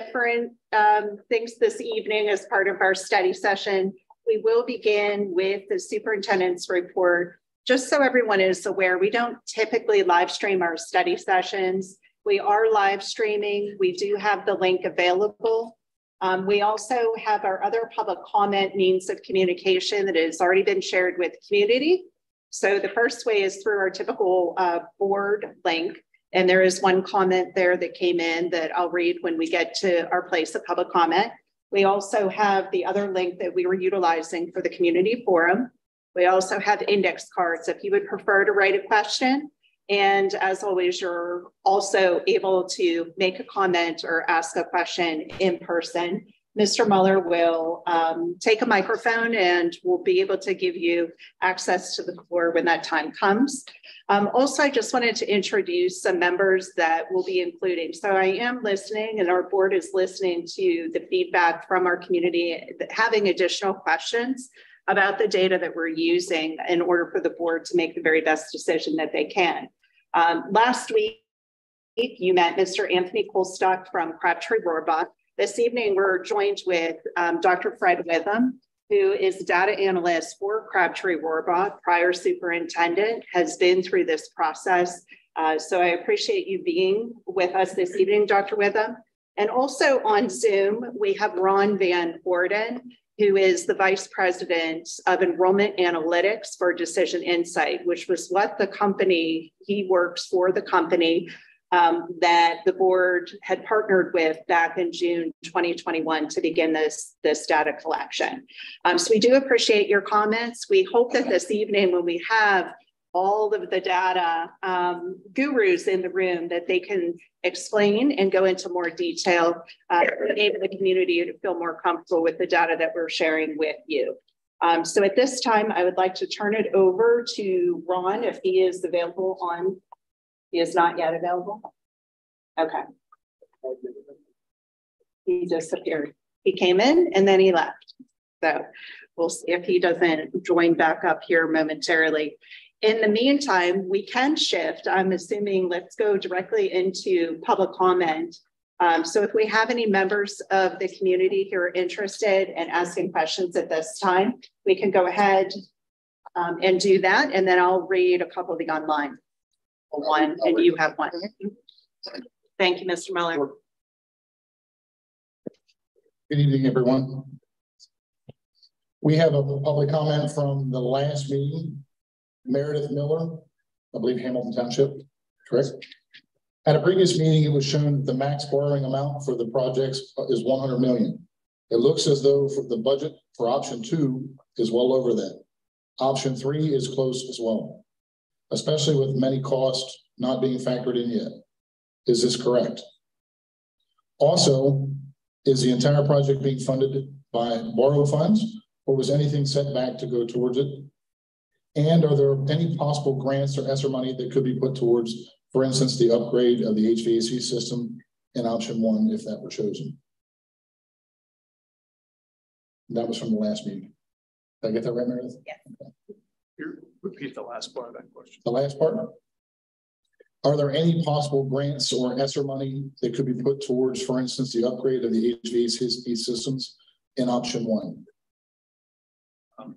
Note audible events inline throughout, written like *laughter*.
different um, things this evening as part of our study session. We will begin with the superintendent's report. Just so everyone is aware, we don't typically live stream our study sessions. We are live streaming. We do have the link available. Um, we also have our other public comment means of communication that has already been shared with the community. So the first way is through our typical uh, board link. And there is one comment there that came in that I'll read when we get to our place of public comment. We also have the other link that we were utilizing for the community forum. We also have index cards if you would prefer to write a question. And as always, you're also able to make a comment or ask a question in person. Mr. Muller will um, take a microphone and we'll be able to give you access to the floor when that time comes. Um, also, I just wanted to introduce some members that we'll be including. So I am listening and our board is listening to the feedback from our community, having additional questions about the data that we're using in order for the board to make the very best decision that they can. Um, last week, you met Mr. Anthony Colstock from Crabtree Rohrbaugh. This evening, we're joined with um, Dr. Fred Witham, who is data analyst for Crabtree Rohrbaugh, prior superintendent, has been through this process. Uh, so I appreciate you being with us this evening, Dr. Witham. And also on Zoom, we have Ron Van Orden, who is the Vice President of Enrollment Analytics for DecisionInsite, which was what the company, he works for the company um, that the board had partnered with back in June 2021 to begin this, this data collection. Um, so we do appreciate your comments. We hope that this evening when we have all of the data um, gurus in the room that they can explain and go into more detail, uh, enable the community to feel more comfortable with the data that we're sharing with you. Um, so at this time, I would like to turn it over to Ron if he is available on he is not yet available? Okay. He disappeared. He came in and then he left. So we'll see if he doesn't join back up here momentarily. In the meantime, we can shift. I'm assuming let's go directly into public comment. Um, so if we have any members of the community who are interested in asking questions at this time, we can go ahead um, and do that. And then I'll read a couple of the online one and you have one. Thank you, Mr. Miller. Good evening, everyone. We have a public comment from the last meeting. Meredith Miller, I believe Hamilton Township, correct? At a previous meeting, it was shown that the max borrowing amount for the projects is 100 million. It looks as though for the budget for option two is well over that. Option three is close as well especially with many costs not being factored in yet. Is this correct? Also, is the entire project being funded by borrow funds or was anything set back to go towards it? And are there any possible grants or ESSER money that could be put towards, for instance, the upgrade of the HVAC system in option one if that were chosen? That was from the last meeting. Did I get that right, Meredith? Yeah. Okay repeat the last part of that question. The last part? Are there any possible grants or ESSER money that could be put towards, for instance, the upgrade of the HVAC systems in option one? Um,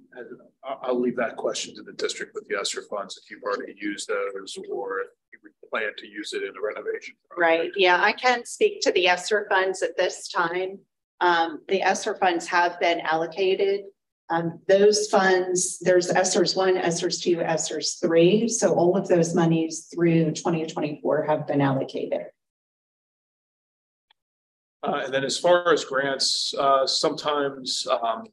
I'll leave that question to the district with the ESSER funds if you've already used those or if you plan to use it in the renovation. Project. Right. Yeah, I can't speak to the ESSER funds at this time. Um, the ESSER funds have been allocated um, those funds, there's ESSERS one, ESSERS two, ESSERS three. So all of those monies through 2024 have been allocated. Uh, and then as far as grants, uh, sometimes um,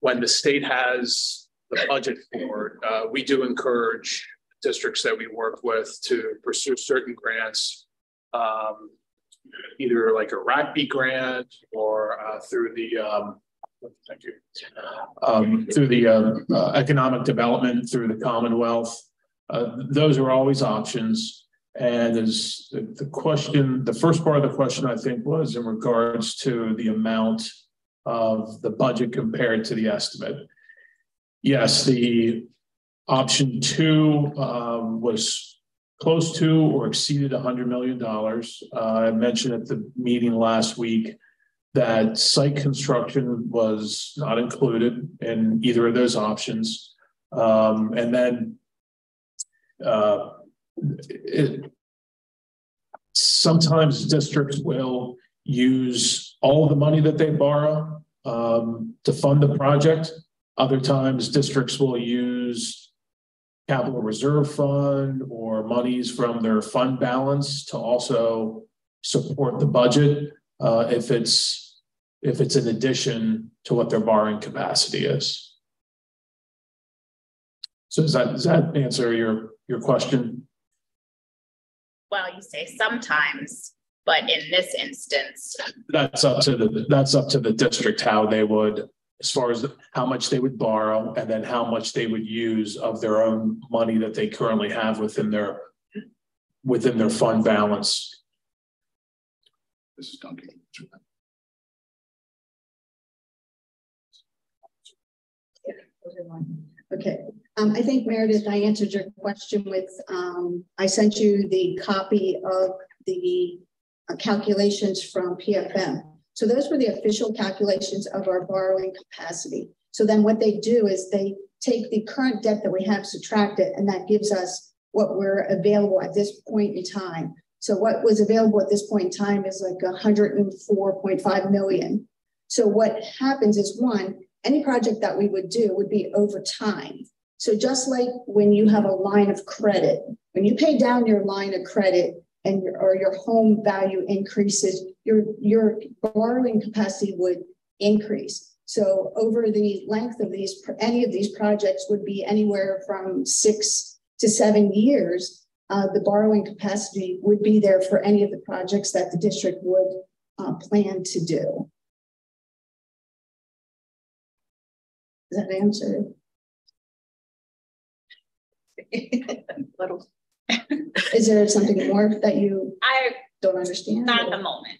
when the state has the budget for it, uh, we do encourage districts that we work with to pursue certain grants, um, either like a RACP grant or uh, through the um, Thank you. Um, through the uh, uh, economic development, through the Commonwealth, uh, those are always options. And as the, the question, the first part of the question, I think, was in regards to the amount of the budget compared to the estimate. Yes, the option two um, was close to or exceeded $100 million. Uh, I mentioned at the meeting last week that site construction was not included in either of those options. Um, and then uh, it, sometimes districts will use all the money that they borrow um, to fund the project. Other times, districts will use capital reserve fund or monies from their fund balance to also support the budget uh, if it's if it's in addition to what their borrowing capacity is. So does that does that answer your your question? Well, you say sometimes, but in this instance, That's up to the, that's up to the district, how they would, as far as how much they would borrow and then how much they would use of their own money that they currently have within their, within their fund balance. This is Duncan. Okay, um, I think Meredith, I answered your question with, um, I sent you the copy of the uh, calculations from PFM. So those were the official calculations of our borrowing capacity. So then what they do is they take the current debt that we have, subtract it, and that gives us what we're available at this point in time. So what was available at this point in time is like 104.5 million. So what happens is one, any project that we would do would be over time. So just like when you have a line of credit, when you pay down your line of credit and your, or your home value increases, your, your borrowing capacity would increase. So over the length of these, any of these projects would be anywhere from six to seven years. Uh, the borrowing capacity would be there for any of the projects that the district would uh, plan to do. Does that answer? little, Is there something more that you I, don't understand? not at the moment.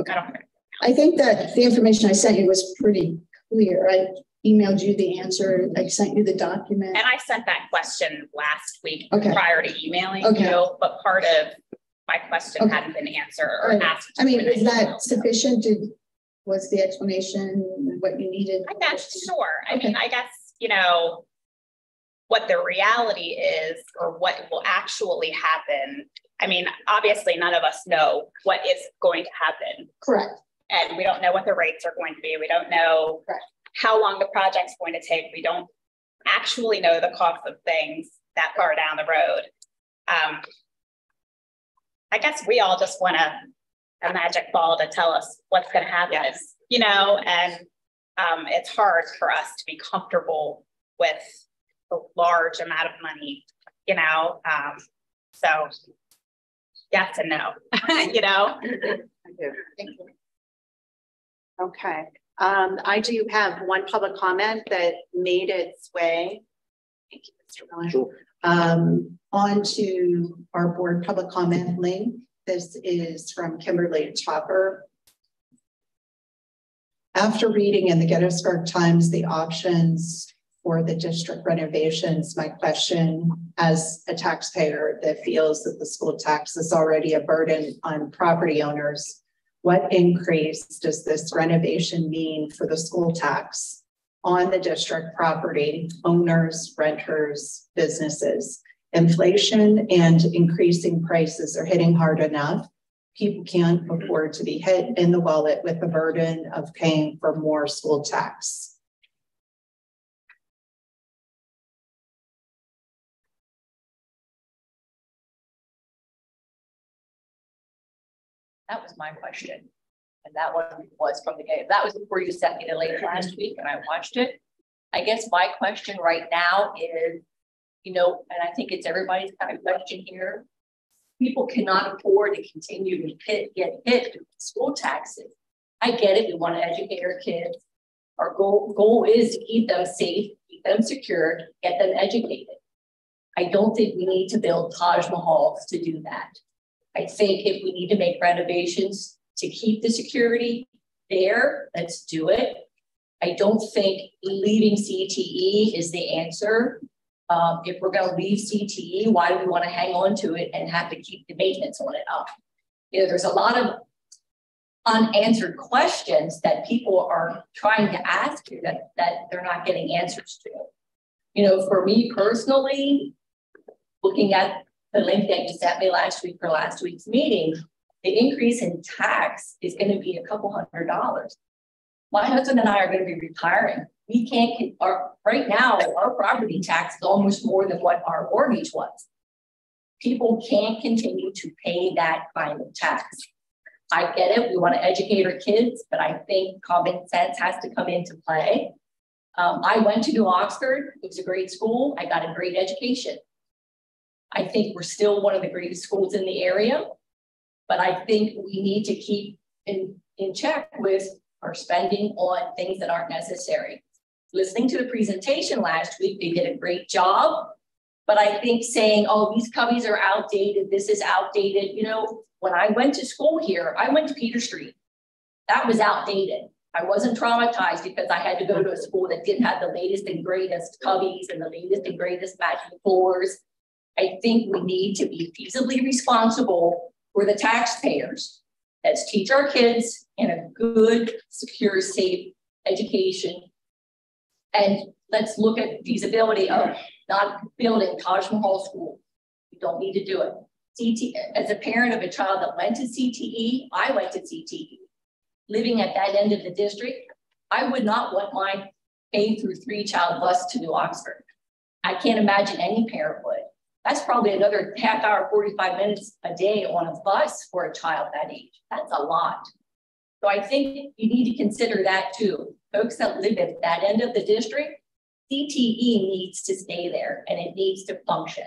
Okay. I don't. I think that the information I sent you was pretty clear. I emailed you the answer. I sent you the document. And I sent that question last week Okay. prior to emailing Okay. you, but part of my question Okay. hadn't been answered or Alright. asked. I mean, is that sufficient? Did, was the explanation what you needed? I guess, sure. I mean, I guess, you know, what the reality is or what will actually happen. I mean, obviously, none of us know what is going to happen. Correct. And we don't know what the rates are going to be. We don't know Correct. How long the project's going to take. We don't actually know the cost of things that far down the road. Um, I guess we all just want a, a magic ball to tell us what's going to happen, you know, and um, it's hard for us to be comfortable with a large amount of money, you know. Um, so yes and no, *laughs* you know. *laughs* Okay, um, I do have one public comment that made its way. Thank you, Mr. Miller. Sure. Um, onto our board public comment link. This is from Kimberly Topper. After reading in the Gettysburg Times, the options for the district renovations, my question as a taxpayer that feels that the school tax is already a burden on property owners, what increase does this renovation mean for the school tax on the district property, owners, renters, businesses? Inflation and increasing prices are hitting hard enough. People can't afford to be hit in the wallet with the burden of paying for more school tax. That was my question. And that one was from the game. That was before you sent me the link last week and I watched it. I guess my question right now is, you know, and I think it's everybody's kind of question here. People cannot afford to continue to hit, get hit with school taxes. I get it. We want to educate our kids. Our goal, goal is to keep them safe, keep them secure, get them educated. I don't think we need to build Taj Mahals to do that. I think if we need to make renovations to keep the security there, let's do it. I don't think leaving CTE is the answer. Um, if we're going to leave CTE, why do we want to hang on to it and have to keep the maintenance on it up? You know, there's a lot of unanswered questions that people are trying to ask you that, that they're not getting answers to. You know, for me personally, looking at the link that you sent me last week for last week's meeting, the increase in tax is going to be a couple hundred dollars. My husband and I are going to be retiring. We can't, our, right now, our property tax is almost more than what our mortgage was. People can't continue to pay that kind of tax. I get it. We want to educate our kids, but I think common sense has to come into play. Um, I went to New Oxford. It was a great school. I got a great education. I think we're still one of the greatest schools in the area, but I think we need to keep in, in check with our spending on things that aren't necessary. Listening to the presentation last week, they did a great job. But I think saying, oh, these cubbies are outdated, this is outdated. You know, when I went to school here, I went to Peter Street. That was outdated. I wasn't traumatized because I had to go to a school that didn't have the latest and greatest cubbies and the latest and greatest matching floors. I think we need to be feasibly responsible for the taxpayers. Let's teach our kids in a good, secure, safe education. And let's look at feasibility of not building Taj Mahal School. We don't need to do it. CT, as a parent of a child that went to CTE, I went to CTE. Living at that end of the district, I would not want my A through three child bus to New Oxford. I can't imagine any parent would. That's probably another half hour, 45 minutes a day on a bus for a child that age. That's a lot. So I think you need to consider that too. Folks that live at that end of the district, CTE needs to stay there and it needs to function.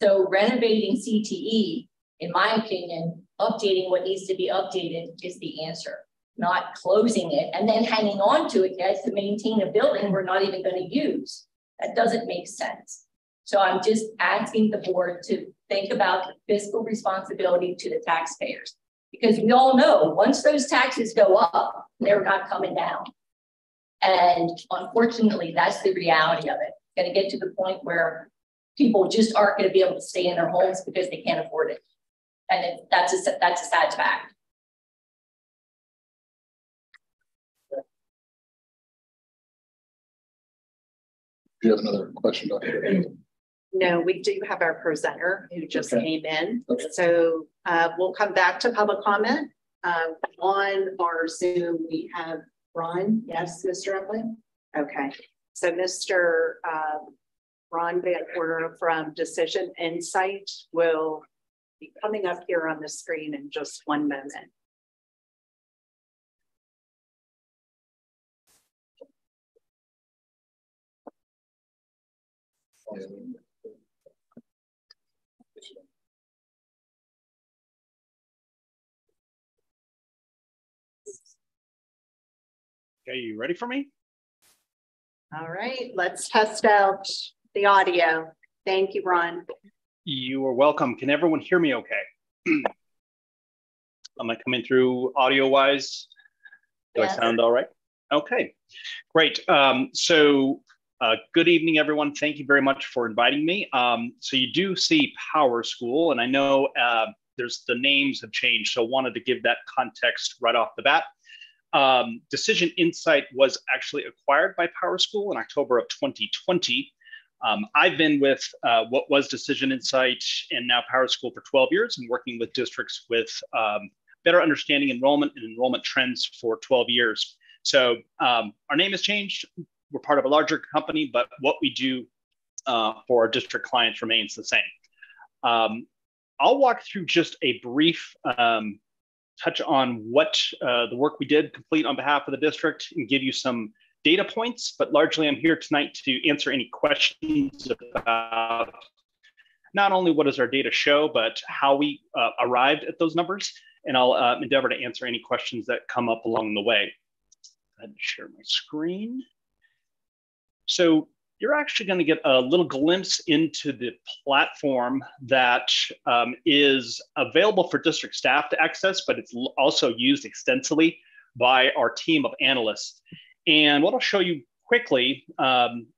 So renovating CTE, in my opinion, updating what needs to be updated is the answer, not closing it and then hanging on to it as to maintain a building we're not even going to use. That doesn't make sense. So I'm just asking the board to think about the fiscal responsibility to the taxpayers. Because we all know once those taxes go up, they're not coming down. And unfortunately, that's the reality of it. It's going to get to the point where people just aren't going to be able to stay in their homes because they can't afford it. And it, that's, a, that's a sad fact. Do you have another question, Dr. No, we do have our presenter who just Okay. came in. Okay. So uh, we'll come back to public comment. Uh, on our Zoom, we have Ron. Yes, Mr. Upland? Okay. So Mr. Uh, Ron Van Porter from DecisionInsite will be coming up here on the screen in just one moment. Okay, you ready for me? All right, let's test out the audio. Thank you, Ron. You are welcome. Can everyone hear me okay? Am I coming through audio wise? Do Yes. I sound all right? Okay, great. Um, so uh, good evening, everyone. Thank you very much for inviting me. Um, so you do see PowerSchool, and I know uh, there's the names have changed, so wanted to give that context right off the bat. Um, DecisionInsite was actually acquired by PowerSchool in October of 2020. Um, I've been with uh, what was DecisionInsite and now PowerSchool for 12 years and working with districts with um, better understanding enrollment and enrollment trends for 12 years. So um, our name has changed. We're part of a larger company, but what we do uh, for our district clients remains the same. Um, I'll walk through just a brief um, touch on what uh, the work we did complete on behalf of the district and give you some data points, but largely I'm here tonight to answer any questions about not only what does our data show, but how we uh, arrived at those numbers. And I'll uh, endeavor to answer any questions that come up along the way. And share my screen. So you're actually going to get a little glimpse into the platform that um, is available for district staff to access, but it's also used extensively by our team of analysts. And what I'll show you quickly um,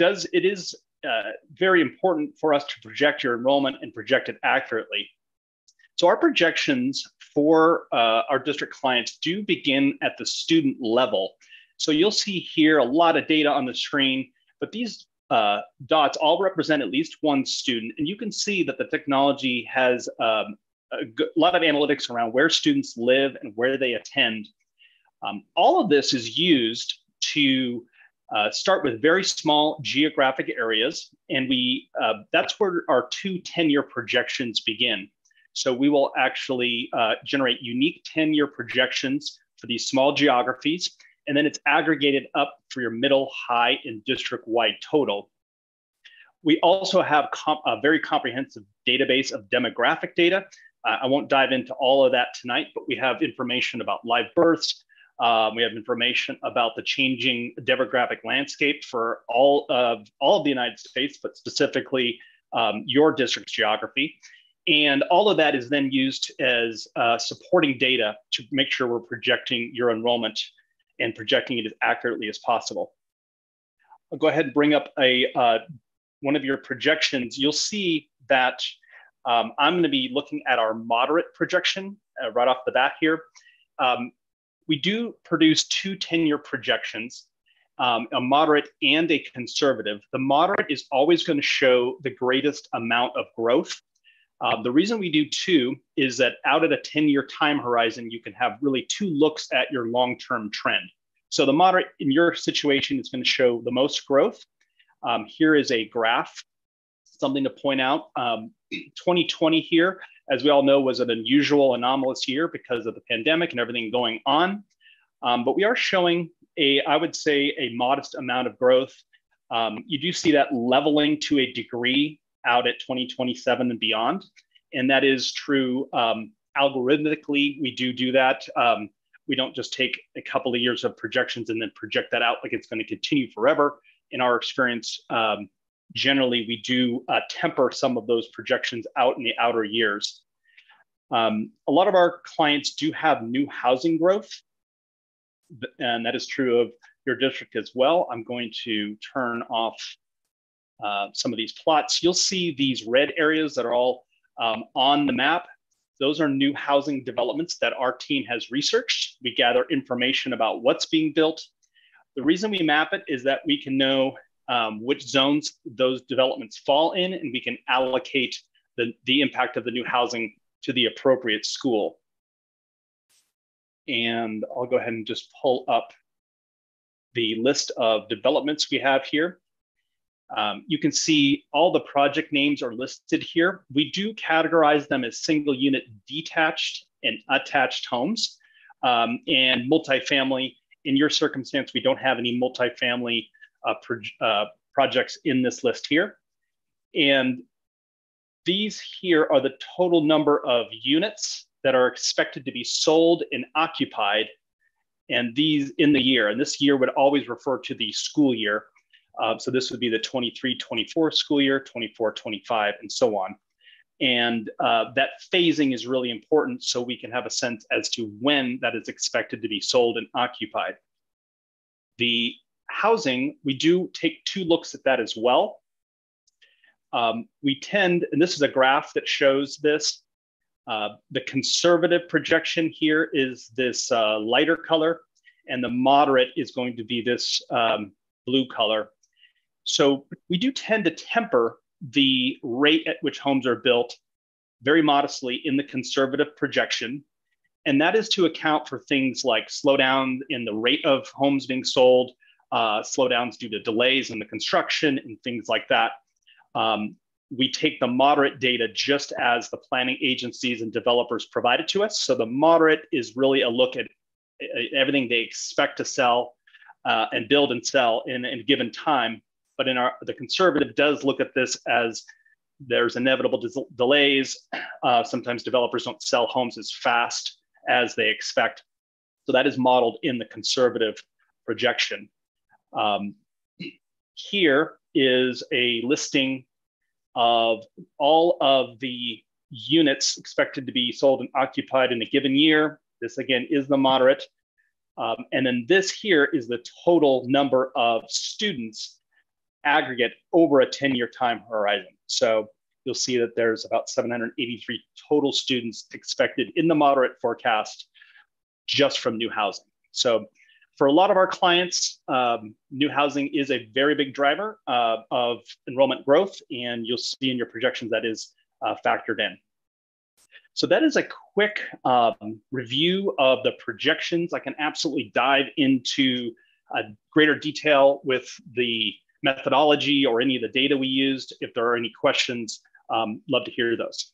does it is uh, very important for us to project your enrollment and project it accurately. So our projections for uh, our district clients do begin at the student level. So you'll see here a lot of data on the screen, but these uh, dots all represent at least one student. And you can see that the technology has um, a, lot of analytics around where students live and where they attend. Um, all of this is used to uh, start with very small geographic areas, and we uh, that's where our two 10-year projections begin. So we will actually uh, generate unique 10-year projections for these small geographies, and then it's aggregated up for your middle, high, and district-wide total. We also have a very comprehensive database of demographic data. Uh, I won't dive into all of that tonight, but we have information about live births. Um, we have information about the changing demographic landscape for all of all of the United States, but specifically um, your district's geography. And all of that is then used as uh, supporting data to make sure we're projecting your enrollment and projecting it as accurately as possible. I'll go ahead and bring up a uh, one of your projections. You'll see that um, I'm going to be looking at our moderate projection uh, right off the bat here. Um, we do produce two 10-year projections, um, a moderate and a conservative. The moderate is always going to show the greatest amount of growth. Uh, the reason we do two is that out at a 10-year time horizon, you can have really two looks at your long-term trend. So the moderate in your situation is going to show the most growth. Um, here is a graph, something to point out. Um, 2020 here, as we all know, was an unusual, anomalous year because of the pandemic and everything going on. Um, but we are showing a, I would say, a modest amount of growth. Um, you do see that leveling to a degree out at 2027 and beyond. And that is true um, algorithmically. We do do that. Um, we don't just take a couple of years of projections and then project that out like it's going to continue forever. In our experience, um, generally we do uh, temper some of those projections out in the outer years. Um, a lot of our clients do have new housing growth, and that is true of your district as well. I'm going to turn off uh, some of these plots, you'll see these red areas that are all um, on the map. Those are new housing developments that our team has researched. We gather information about what's being built. The reason we map it is that we can know um, which zones those developments fall in, and we can allocate the, the impact of the new housing to the appropriate school. And I'll go ahead and just pull up the list of developments we have here. Um, you can see all the project names are listed here. We do categorize them as single unit detached and attached homes um, and multifamily. In your circumstance, we don't have any multifamily uh, pro uh, projects in this list here. And these here are the total number of units that are expected to be sold and occupied and these in the year. And this year would always refer to the school year. Um, so this would be the 23 24 school year, 24 25, and so on. And uh, that phasing is really important so we can have a sense as to when that is expected to be sold and occupied. The housing, we do take two looks at that as well. Um, we tend, and this is a graph that shows this, uh, the conservative projection here is this uh, lighter color, and the moderate is going to be this um, blue color. So we do tend to temper the rate at which homes are built very modestly in the conservative projection. And that is to account for things like slowdown in the rate of homes being sold, uh, slowdowns due to delays in the construction, and things like that. Um, we take the moderate data just as the planning agencies and developers provide it to us. So the moderate is really a look at everything they expect to sell uh, and build and sell in, in a given time but in our the conservative does look at this as there's inevitable des- delays. Uh, sometimes developers don't sell homes as fast as they expect. So that is modeled in the conservative projection. Um, here is a listing of all of the units expected to be sold and occupied in a given year. This again is the moderate. Um, and then this here is the total number of students aggregate over a 10 year time horizon. So you'll see that there's about 783 total students expected in the moderate forecast just from new housing. So for a lot of our clients, um, new housing is a very big driver uh, of enrollment growth, and you'll see in your projections that is uh, factored in. So that is a quick um, review of the projections. I can absolutely dive into uh, greater detail with the methodology or any of the data we used. If there are any questions, um, love to hear those.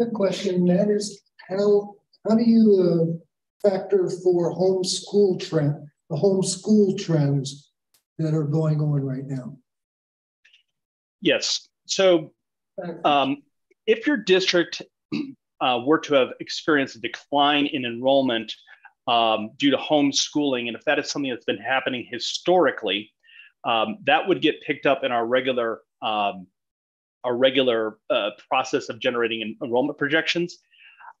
Good question, that is how how do you uh, factor for homeschool trend the homeschool trends that are going on right now? Yes. So um, if your district uh, were to have experienced a decline in enrollment um, due to homeschooling, and if that is something that's been happening historically, um, that would get picked up in our regular um, our regular uh, process of generating enrollment projections.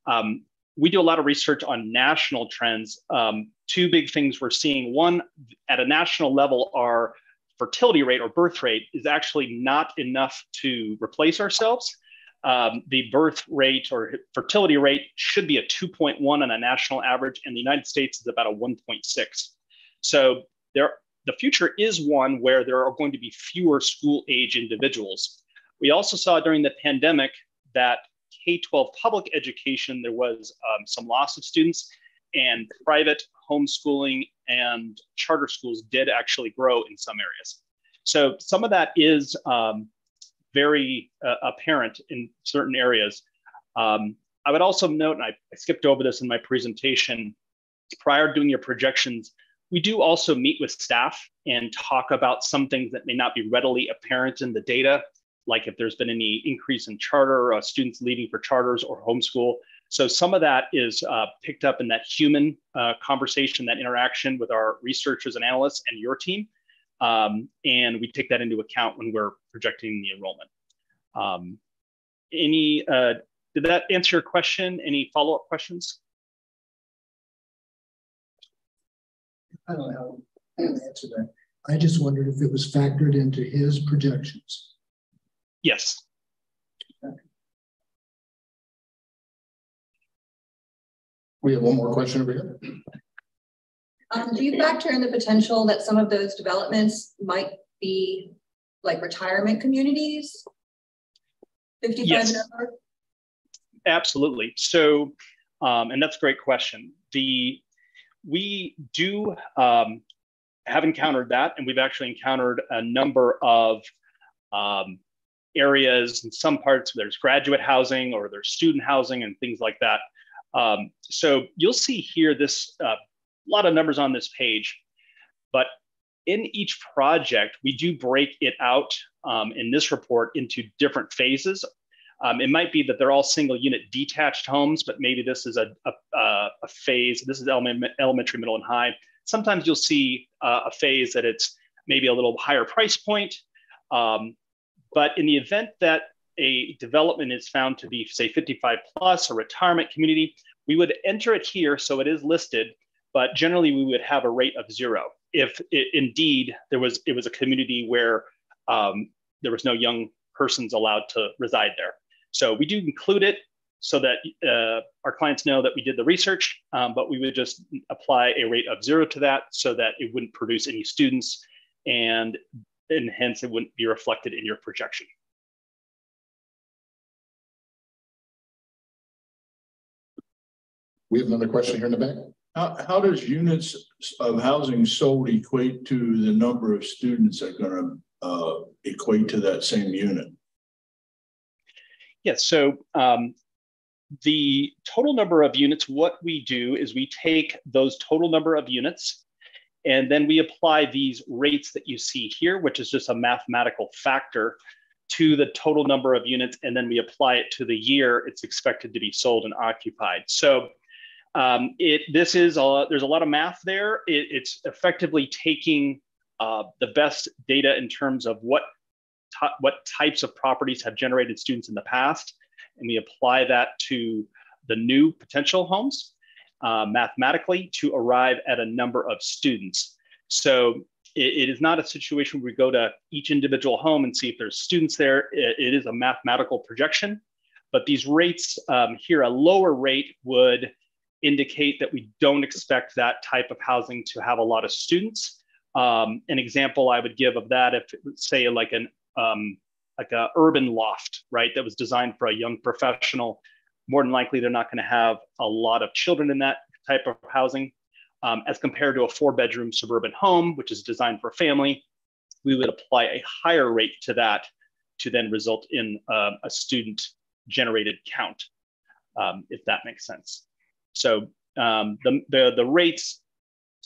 Um, we do a lot of research on national trends. Um, two big things we're seeing. One, at a national level, our fertility rate or birth rate is actually not enough to replace ourselves. Um, the birth rate or fertility rate should be a 2.1 on a national average, and the United States is about a 1.6. So there, the future is one where there are going to be fewer school age individuals. We also saw during the pandemic that K 12 public education, there was um, some loss of students, and private homeschooling and charter schools did actually grow in some areas. So some of that is um, very uh, apparent in certain areas. Um, I would also note, and I, I, skipped over this in my presentation, prior to doing your projections, we do also meet with staff and talk about some things that may not be readily apparent in the data, like if there's been any increase in charter, uh, students leaving for charters or homeschool. So some of that is uh, picked up in that human uh, conversation, that interaction with our researchers and analysts and your team. Um, and we take that into account when we're projecting the enrollment. Um, any, uh, did that answer your question? Any follow-up questions? I don't know how to answer that. I just wondered if it was factored into his projections. Yes. We have one more question over here. Um, do you factor in the potential that some of those developments might be like retirement communities? 55 yes. Absolutely. So, um, and that's a great question. The we do um, have encountered that, and we've actually encountered a number of um, areas in some parts there's graduate housing or there's student housing and things like that. Um, so you'll see here this uh, lot of numbers on this page, but in each project, we do break it out um, in this report into different phases. Um, it might be that they're all single unit detached homes, but maybe this is a, a, a phase. This is elementary, middle, and high. Sometimes you'll see uh, a phase that it's maybe a little higher price point. Um, but in the event that a development is found to be, say, 55 plus, a retirement community, we would enter it here so it is listed, but generally we would have a rate of zero if it, indeed there was it was a community where um, there was no young persons allowed to reside there. So we do include it so that uh, our clients know that we did the research, um, but we would just apply a rate of zero to that so that it wouldn't produce any students and, and hence it wouldn't be reflected in your projection. We have another question here in the back. How, how does units of housing sold equate to the number of students that are going to uh, equate to that same unit? Yes, so um, the total number of units, what we do is we take those total number of units and then we apply these rates that you see here, which is just a mathematical factor to the total number of units, and then we apply it to the year it's expected to be sold and occupied. So um, it this is a, there's a lot of math there. It, it's effectively taking uh, the best data in terms of what what types of properties have generated students in the past, and we apply that to the new potential homes. uh, mathematically to arrive at a number of students. So it, it is not a situation where we go to each individual home and see if there's students there. it, it is a mathematical projection, but these rates um, here, a lower rate would indicate that we don't expect that type of housing to have a lot of students. Um, an example I would give of that, if say like an um, like a urban loft, right, that was designed for a young professional, more than likely they're not going to have a lot of children in that type of housing um, as compared to a four bedroom suburban home, which is designed for a family, we would apply a higher rate to that to then result in uh, a student generated count, um, if that makes sense. So um, the, the, the rates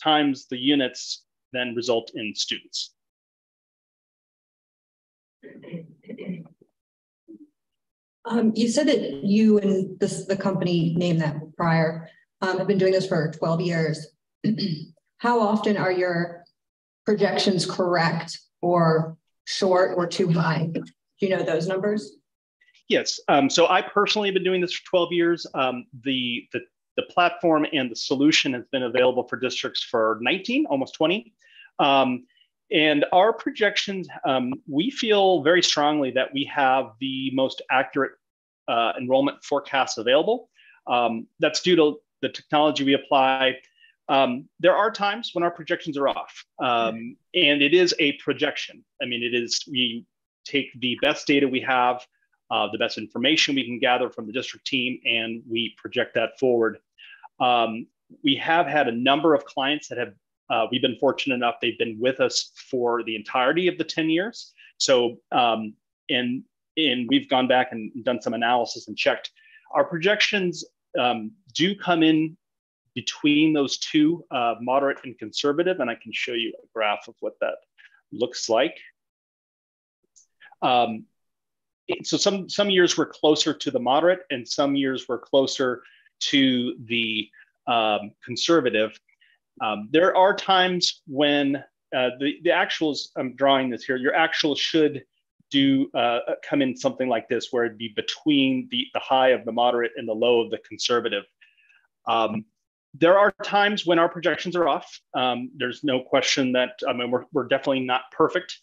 times the units then result in students. Um, you said that you and this, the company named that prior um, have been doing this for 12 years. *clears throat* how often are your projections correct or short or too high? Do you know those numbers? Yes. Um, so I personally have been doing this for 12 years. Um, the, the, the platform and the solution has been available for districts for 19, almost 20. Um, and our projections, um, we feel very strongly that we have the most accurate uh, enrollment forecasts available. Um, that's due to the technology we apply, um, there are times when our projections are off, um, and it is a projection. I mean, it is we take the best data we have, uh, the best information we can gather from the district team, and we project that forward. Um, we have had a number of clients that have. Uh, we've been fortunate enough; they've been with us for the entirety of the ten years. So, um, and and we've gone back and done some analysis and checked. Our projections um, do come in between those two, uh, moderate and conservative, and I can show you a graph of what that looks like. Um, so some, some years were closer to the moderate and some years were closer to the um, conservative. Um, there are times when uh, the, the actuals, I'm drawing this here, your actuals should do uh, come in something like this, where it'd be between the, the high of the moderate and the low of the conservative. Um, there are times when our projections are off. Um, there's no question that, I mean, we're, we're definitely not perfect.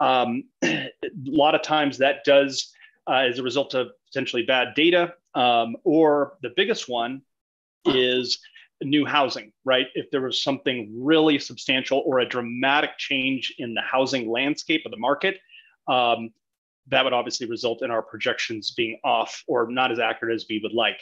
Um, *clears throat* a lot of times that does, uh, as a result of potentially bad data, um, or the biggest one is new housing, right? If there was something really substantial or a dramatic change in the housing landscape of the market, um, that would obviously result in our projections being off or not as accurate as we would like.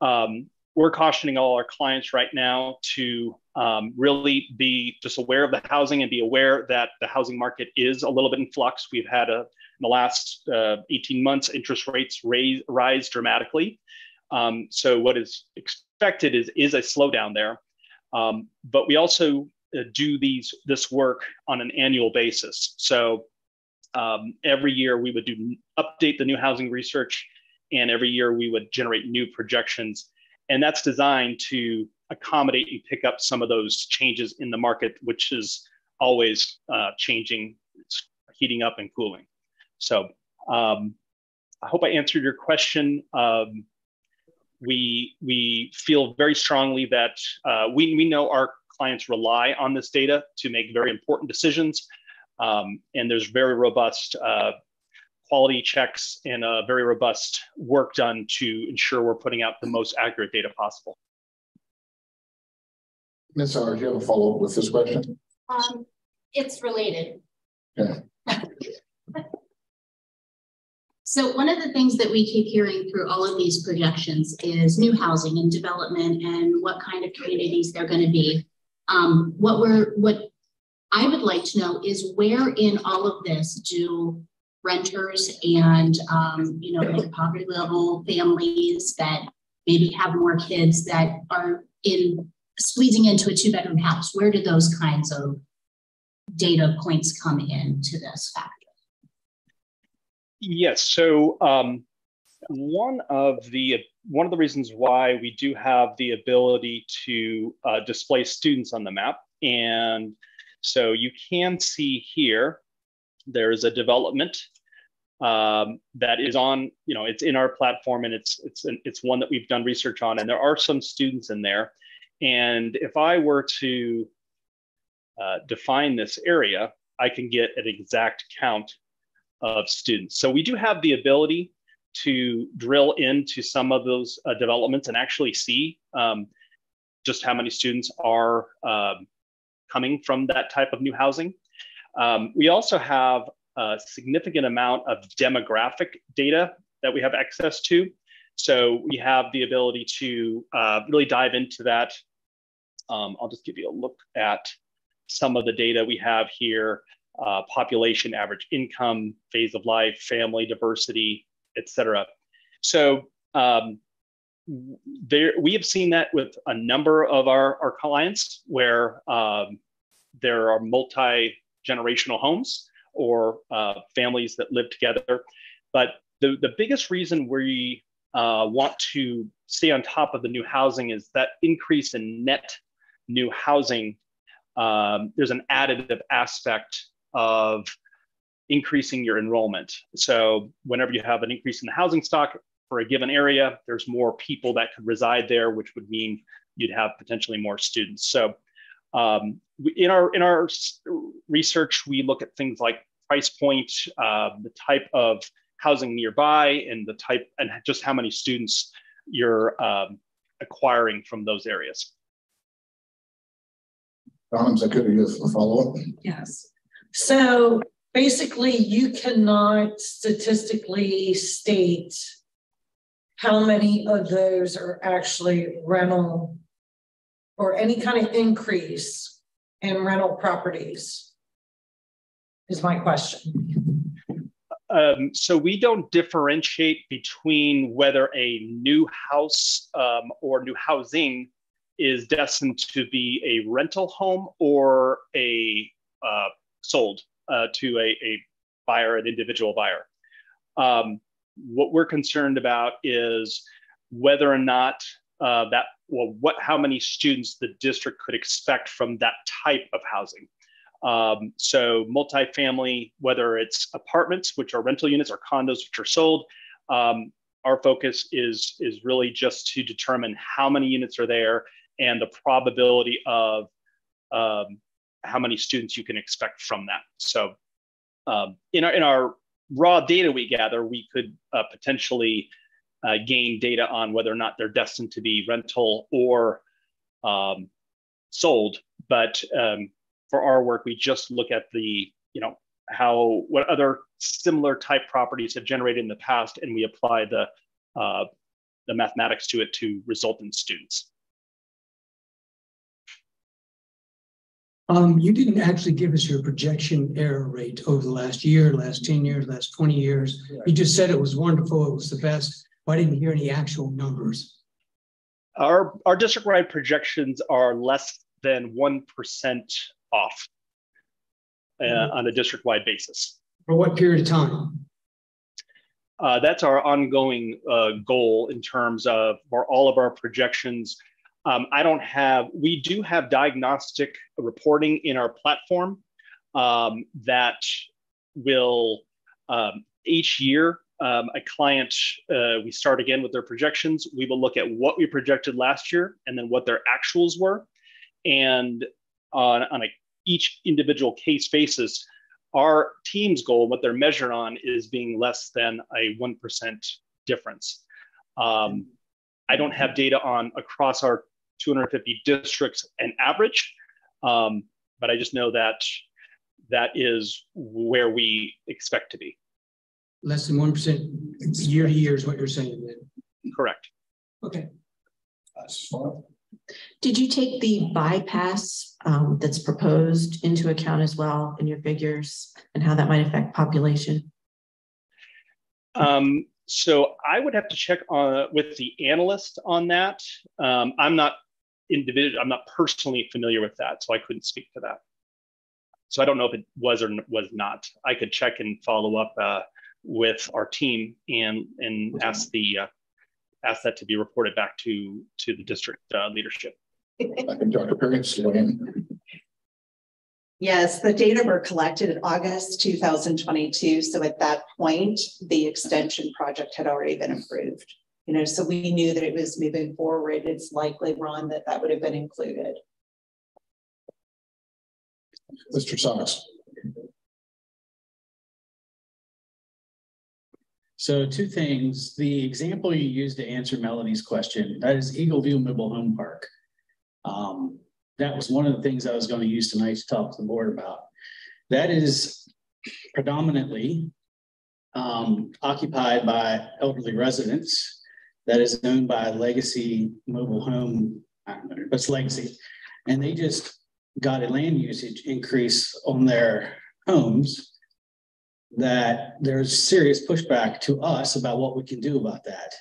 Um, we're cautioning all our clients right now to um, really be just aware of the housing and be aware that the housing market is a little bit in flux. We've had a, in the last uh, 18 months, interest rates raise, rise dramatically. Um, so what is expected is, is a slowdown there. Um, but we also uh, do these this work on an annual basis. So um, every year we would do update the new housing research, and every year we would generate new projections and that's designed to accommodate and pick up some of those changes in the market, which is always uh, changing, it's heating up and cooling. So um, I hope I answered your question. Um, we, we feel very strongly that uh, we, we know our clients rely on this data to make very important decisions. Um, and there's very robust uh, quality checks and a very robust work done to ensure we're putting out the most accurate data possible. Ms. Sauer, do you have a follow-up with this question? Um, it's related. Yeah. So one of the things that we keep hearing through all of these projections is new housing and development and what kind of communities they're going to be. Um, what we're what I would like to know is where in all of this do renters and um, you know like poverty level families that maybe have more kids that are in squeezing into a two bedroom house where do those kinds of data points come into this factor yes so um, one of the one of the reasons why we do have the ability to uh, display students on the map and so you can see here there is a development um, that is on, you know, it's in our platform and it's it's it's one that we've done research on, and there are some students in there. And if I were to uh, define this area, I can get an exact count of students. So we do have the ability to drill into some of those uh, developments and actually see um, just how many students are um, coming from that type of new housing. Um, we also have a significant amount of demographic data that we have access to. So we have the ability to uh, really dive into that. Um, I'll just give you a look at some of the data we have here, uh, population, average income, phase of life, family diversity, et cetera. So um, there, we have seen that with a number of our, our clients where um, there are multi-generational homes or uh, families that live together. But the, the biggest reason we uh, want to stay on top of the new housing is that increase in net new housing. Um, there's an additive aspect of increasing your enrollment. So whenever you have an increase in the housing stock for a given area, there's more people that could reside there, which would mean you'd have potentially more students. So um, in our in our research, we look at things like price point, uh, the type of housing nearby, and the type and just how many students you're um, acquiring from those areas. Don, is that good? You a follow up? Yes. So basically you cannot statistically state how many of those are actually rental or any kind of increase in rental properties is my question. Um, so we don't differentiate between whether a new house um, or new housing is destined to be a rental home or a uh, sold uh, to a, a, buyer, an individual buyer. Um, what we're concerned about is whether or not uh, that, well, what, how many students the district could expect from that type of housing. Um, so multifamily, whether it's apartments, which are rental units, or condos, which are sold, um, our focus is is really just to determine how many units are there and the probability of um, how many students you can expect from that. So um, in, our, in our raw data we gather, we could uh, potentially uh, gain data on whether or not they're destined to be rental or um, sold. But um, for our work, we just look at the, you know, how, what other similar type properties have generated in the past, and we apply the, uh, the mathematics to it to result in students. You didn't actually give us your projection error rate over the last year, last 10 years, last 20 years. You just said it was wonderful, it was the best. but I didn't hear any actual numbers. Our, our district-wide projections are less than 1% off uh, mm-hmm. on a district-wide basis. For what period of time? Uh, that's our ongoing uh, goal in terms of for all of our projections um, I don't have, we do have diagnostic reporting in our platform um, that will um, each year, um, a client, uh, we start again with their projections. We will look at what we projected last year and then what their actuals were. And on, on a, each individual case basis, our team's goal, what they're measured on, is being less than a 1% difference. Um, I don't have data on across our 250 districts and average. Um, but I just know that that is where we expect to be. Less than 1% year to year is what you're saying then? Correct. Okay. That's. Did you take the bypass um, that's proposed into account as well in your figures and how that might affect population? Um, so I would have to check on with the analyst on that. Um, I'm not individual, I'm not personally familiar with that, so I couldn't speak to that. So I don't know if it was or was not. I could check and follow up uh, with our team and and ask the uh, ask that to be reported back to to the district uh, leadership. I Dr. Perry. Yes, the data were collected in August 2022. So at that point, the extension project had already been approved. You know, so we knew that it was moving forward. It's likely, Ron, that that would have been included. Mr. Summers. So two things, the example you used to answer Melody's question, that is Eagle View Mobile Home Park. Um, that was one of the things I was going to use tonight to talk to the board about. That is predominantly um, occupied by elderly residents. That is owned by Legacy Mobile Home, I don't know, but it's Legacy. And they just got a land usage increase on their homes that there's serious pushback to us about what we can do about that.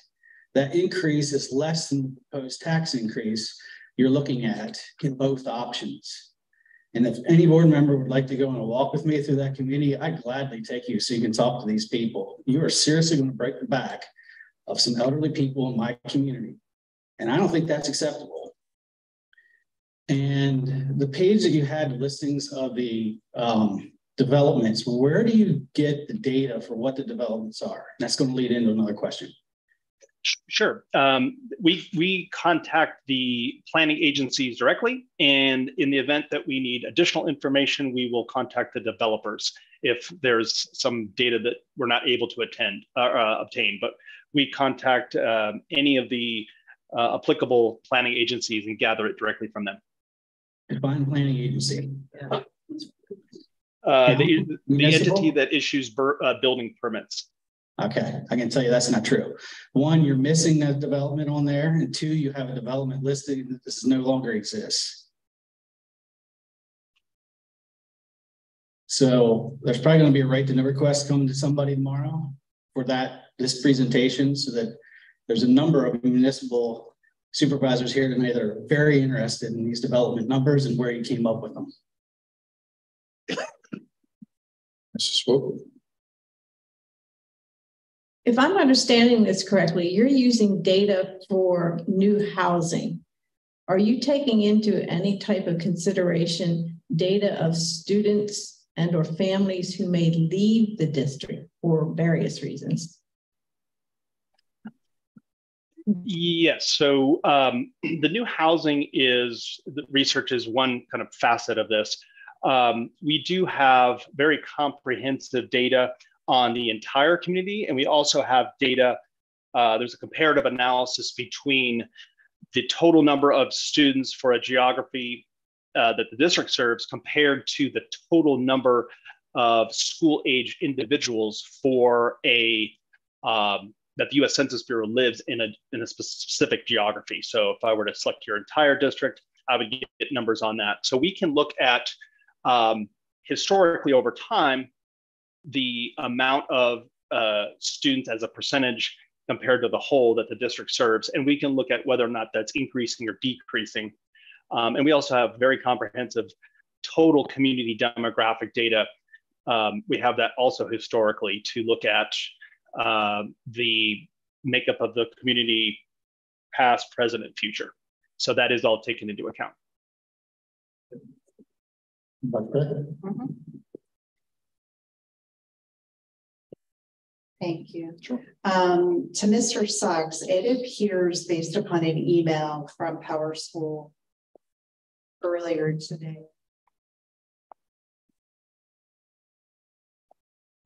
That increase is less than the proposed tax increase you're looking at in both options. And if any board member would like to go on a walk with me through that community, I'd gladly take you so you can talk to these people. You are seriously going to break the back of some elderly people in my community. And I don't think that's acceptable. And the page that you had listings of the um, developments, where do you get the data for what the developments are? That's going to lead into another question. Sure. Um, we, we contact the planning agencies directly, and in the event that we need additional information, we will contact the developers if there's some data that we're not able to attend uh, uh, obtain. But we contact uh, any of the uh, applicable planning agencies and gather it directly from them. Define planning agency. Yeah. Uh, the, the entity that issues bur, uh, building permits. Okay, I can tell you that's not true. One, you're missing that development on there, and two, you have a development listing that this no longer exists. So there's probably going to be a right to know request coming to somebody tomorrow for that this presentation, so that there's a number of municipal supervisors here tonight that are very interested in these development numbers and where you came up with them. Mrs. Swope. If I'm understanding this correctly, you're using data for new housing. Are you taking into any type of consideration data of students and or families who may leave the district for various reasons? Yes. So um, *clears throat* the new housing is the research is one kind of facet of this. Um, we do have very comprehensive data on the entire community. And we also have data, uh, there's a comparative analysis between the total number of students for a geography uh, that the district serves compared to the total number of school age individuals for a um, that the U.S. Census Bureau lives in a in a specific geography. So if I were to select your entire district, I would get numbers on that. So we can look at um, historically over time the amount of uh, students as a percentage compared to the whole that the district serves. And we can look at whether or not that's increasing or decreasing. Um, and we also have very comprehensive total community demographic data. Um, we have that also historically to look at uh, the makeup of the community past, present, and future. So that is all taken into account. Mm-hmm. Thank you. Sure. Um, to Mr. Suggs, it appears based upon an email from PowerSchool earlier today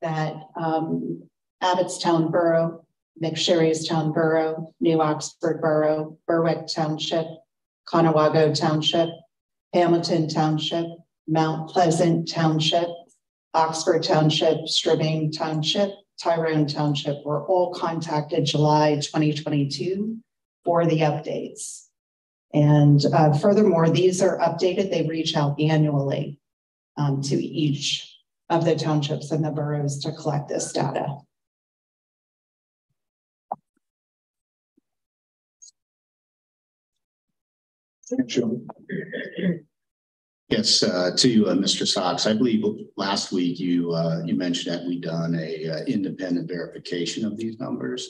that um, Abbottstown Borough, McSherrystown Borough, New Oxford Borough, Berwick Township, Conewago Township, Hamilton Township, Mount Pleasant Township, Oxford Township, Strabane Township, Tyrone Township were all contacted July 2022 for the updates. And uh, furthermore, these are updated. They reach out annually um, to each of the townships and the boroughs to collect this data. Yes, uh, to uh, Mr. Sox, I believe last week you uh, you mentioned that we done a uh, independent verification of these numbers.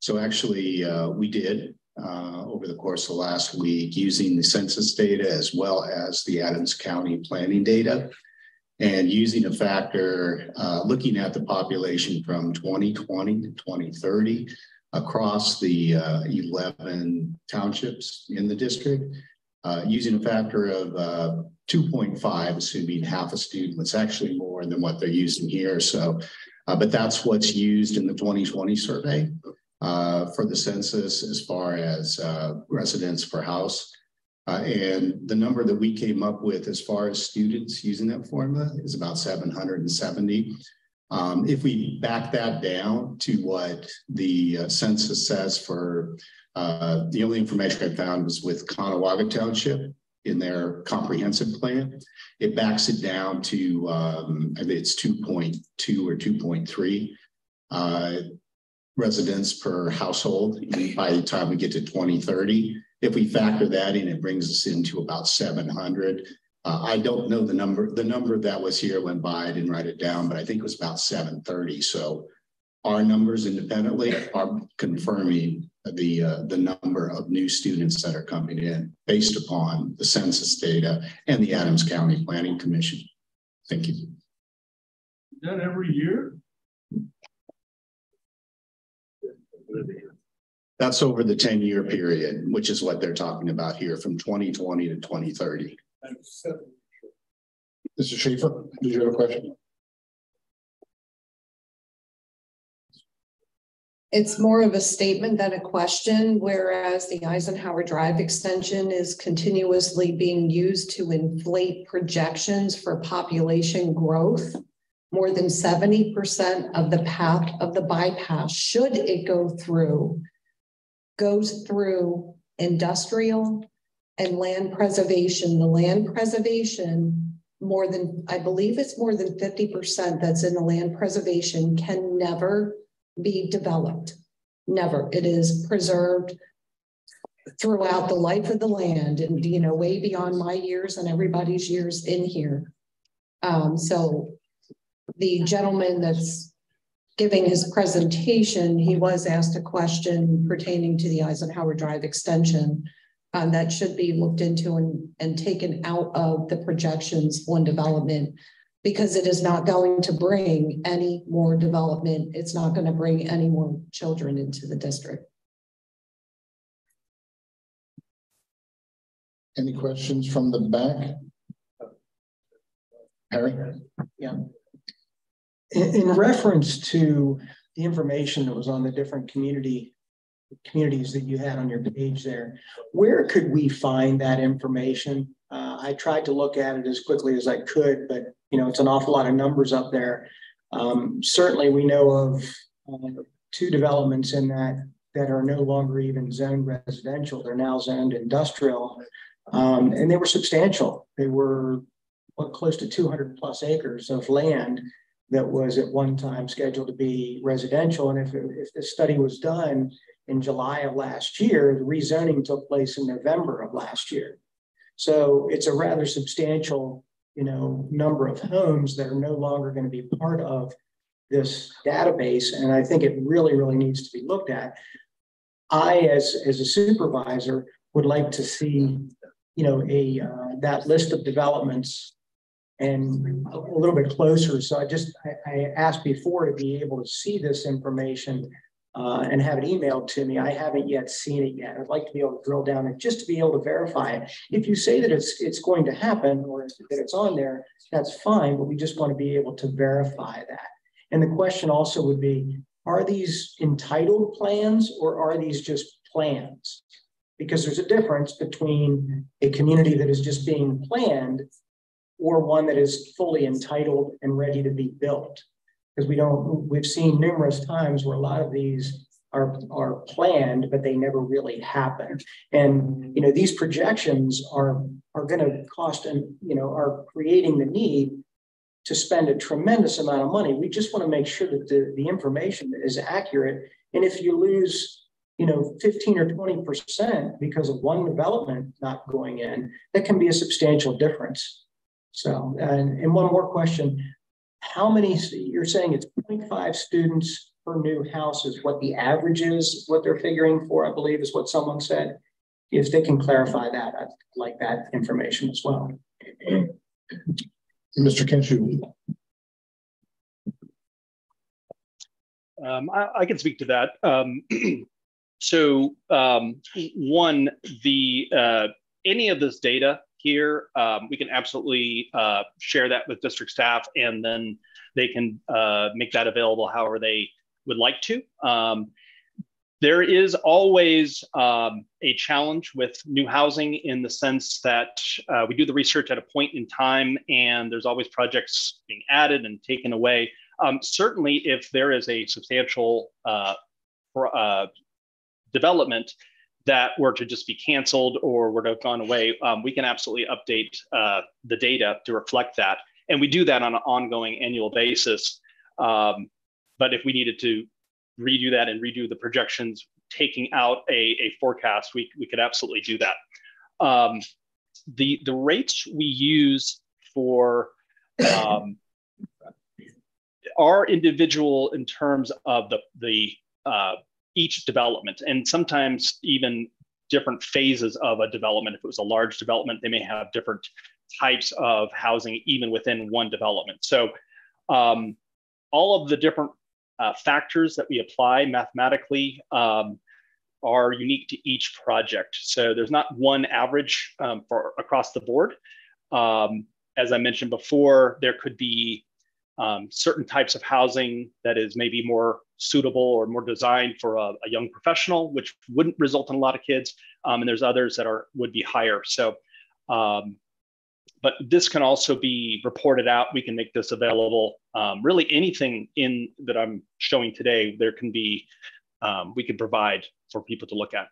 So actually, uh, we did uh, over the course of last week using the census data as well as the Adams County planning data, and using a factor looking at the population from 2020 to 2030. across the uh, 11 townships in the district uh, using a factor of uh, 2.5, assuming half a student. It's actually more than what they're using here. So, uh, but that's what's used in the 2020 survey uh, for the census as far as uh, residents per house. And the number that we came up with as far as students using that formula is about 770. Um, if we back that down to what the census says for uh, the only information I found was with Conewago Township in their comprehensive plan. It backs it down to, um, I think it's 2.2 or 2.3 uh, residents per household by the time we get to 2030. If we factor that in, it brings us into about 700. Uh, I don't know the number. The number that was here went by. I didn't write it down, but I think it was about 730. So our numbers independently are confirming the uh, the number of new students that are coming in based upon the census data and the Adams County Planning Commission. Thank you. Is that every year? That's over the 10 year period, which is what they're talking about here from 2020 to 2030. Mr. Schaefer, did you have a question? It's more of a statement than a question, whereas the Eisenhower Drive extension is continuously being used to inflate projections for population growth. More than 70% of the path of the bypass, should it go through, goes through industrial and land preservation. The land preservation, more than, I believe it's more than 50% that's in the land preservation can never be developed. Never. It is preserved throughout the life of the land and, you know, way beyond my years and everybody's years in here. Um, so the gentleman that's giving his presentation, he was asked a question pertaining to the Eisenhower Drive extension um, that should be looked into and, and taken out of the projections on development because it is not going to bring any more development. It's not going to bring any more children into the district. Any questions from the back? Harry? Yeah. In, in reference to the information that was on the different community communities that you had on your page there, where could we find that information? Uh, I tried to look at it as quickly as I could, but you know, it's an awful lot of numbers up there. Um, certainly, we know of uh, two developments in that that are no longer even zoned residential; they're now zoned industrial, um, and they were substantial. They were what, close to 200 plus acres of land that was at one time scheduled to be residential. And if, if this study was done in July of last year, the rezoning took place in November of last year. So it's a rather substantial you know, number of homes that are no longer going to be part of this database. And I think it really, really needs to be looked at. I, as, as a supervisor, would like to see, you know, a uh, that list of developments and a little bit closer. So I just I, I asked before to be able to see this information uh, and have it emailed to me. I haven't yet seen it yet. I'd like to be able to drill down and just to be able to verify it. If you say that it's it's going to happen or that it's on there, that's fine, but we just want to be able to verify that. And the question also would be, are these entitled plans or are these just plans? Because there's a difference between a community that is just being planned or one that is fully entitled and ready to be built because we don't, we've seen numerous times where a lot of these are, are planned, but they never really happen. And, you know, these projections are, are going to cost and, you know, are creating the need to spend a tremendous amount of money. We just want to make sure that the, the information is accurate. And if you lose, you know, 15 or 20% because of one development not going in, that can be a substantial difference. So, and, and one more question how many, you're saying it's 0.5 students per new house is what the average is, what they're figuring for, I believe is what someone said. If they can clarify that, I'd like that information as well. Mr. Kinshu. Um, I, I, can speak to that. Um, *clears throat* so um, one, the uh, any of this data here, um, we can absolutely uh, share that with district staff, and then they can uh, make that available however they would like to. Um, there is always um, a challenge with new housing in the sense that uh, we do the research at a point in time, and there's always projects being added and taken away. Um, certainly, if there is a substantial uh, uh, development that were to just be canceled or were to have gone away, um, we can absolutely update uh, the data to reflect that. And we do that on an ongoing annual basis. Um, but if we needed to redo that and redo the projections, taking out a, a forecast, we, we could absolutely do that. Um, the, the rates we use for um, are individual in terms of the, the uh, each development and sometimes even different phases of a development. If it was a large development, they may have different types of housing even within one development. So um, all of the different uh, factors that we apply mathematically um, are unique to each project. So there's not one average um, for across the board. Um, as I mentioned before, there could be um, certain types of housing that is maybe more suitable or more designed for a, a young professional, which wouldn't result in a lot of kids. Um, and there's others that are would be higher. So, um, but this can also be reported out. We can make this available. Um, really, anything in that I'm showing today, there can be um, we can provide for people to look at.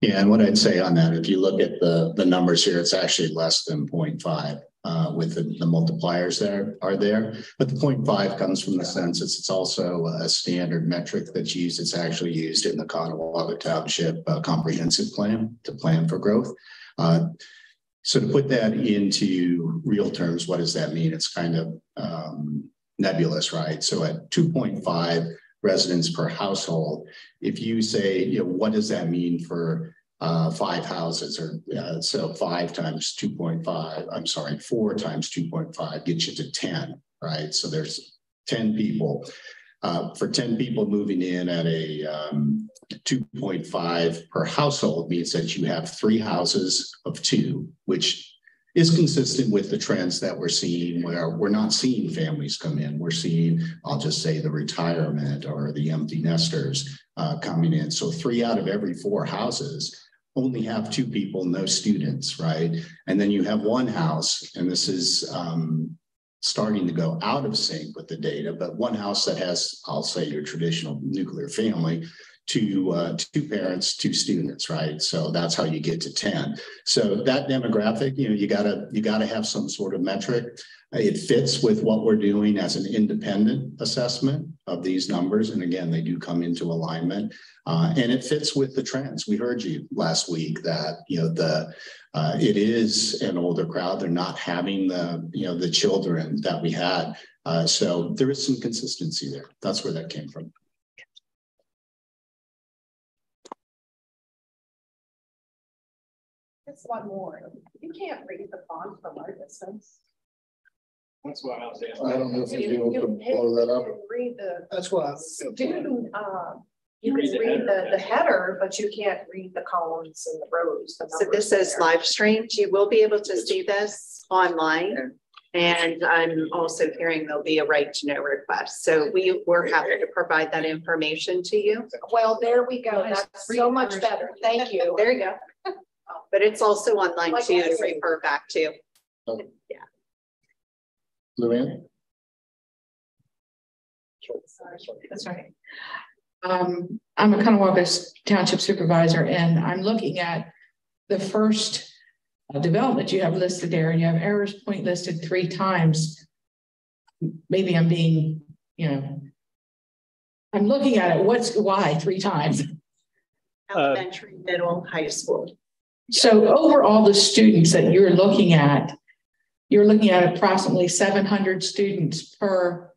Yeah, and what I'd say on that, if you look at the the numbers here, it's actually less than 0.5 uh, with the, the, multipliers there are there. But the 0.5 comes from the census. It's also a standard metric that's used. It's actually used in the Conewago Township uh, comprehensive plan to plan for growth. Uh, so to put that into real terms, what does that mean? It's kind of um, nebulous, right? So at 2.5 residents per household, if you say, you know, what does that mean for uh, five houses or uh, so five times 2.5 i'm sorry four times 2.5 gets you to 10 right? So there's 10 people. Uh, for 10 people moving in at a um, 2.5 per household means that you have three houses of two which is consistent with the trends that we're seeing where we're not seeing families come in. We're seeing i'll just say the retirement or the empty nesters uh, coming in. So three out of every four houses only have two people, no students, right? And then you have one house, and this is um, starting to go out of sync with the data, but one house that has, I'll say, your traditional nuclear family, two uh, two parents, two students, right? So that's how you get to 10. So that demographic, you know, you gotta you gotta have some sort of metric. It fits with what we're doing as an independent assessment of these numbers. And again, they do come into alignment. Uh, and it fits with the trends. We heard you last week that you know the uh, it is an older crowd. They're not having the you know the children that we had. Uh, so there is some consistency there. That's where that came from. It's one more. You can't read the font from our distance. That's why I was asking. I don't know if you'd be able to blow that up. Read the. That's why. Student, uh, you can read the, the header, but you can't read the columns and the rows. the So this is there. live streamed. You will be able to see this online. And I'm also hearing there'll be a right to know request. So we were happy to provide that information to you. Well, there we go. That's so much better. Thank you. *laughs* There you go. *laughs* But it's also online Like too I to said. refer back to. Yeah. Luann? That's right. Um, I'm a Conewago Township Supervisor and I'm looking at the first uh, development you have listed there and you have errors point listed three times. Maybe I'm being, you know, I'm looking at it. What's why three times? Elementary, middle, high school. So over all the students that you're looking at, you're looking at approximately 700 students per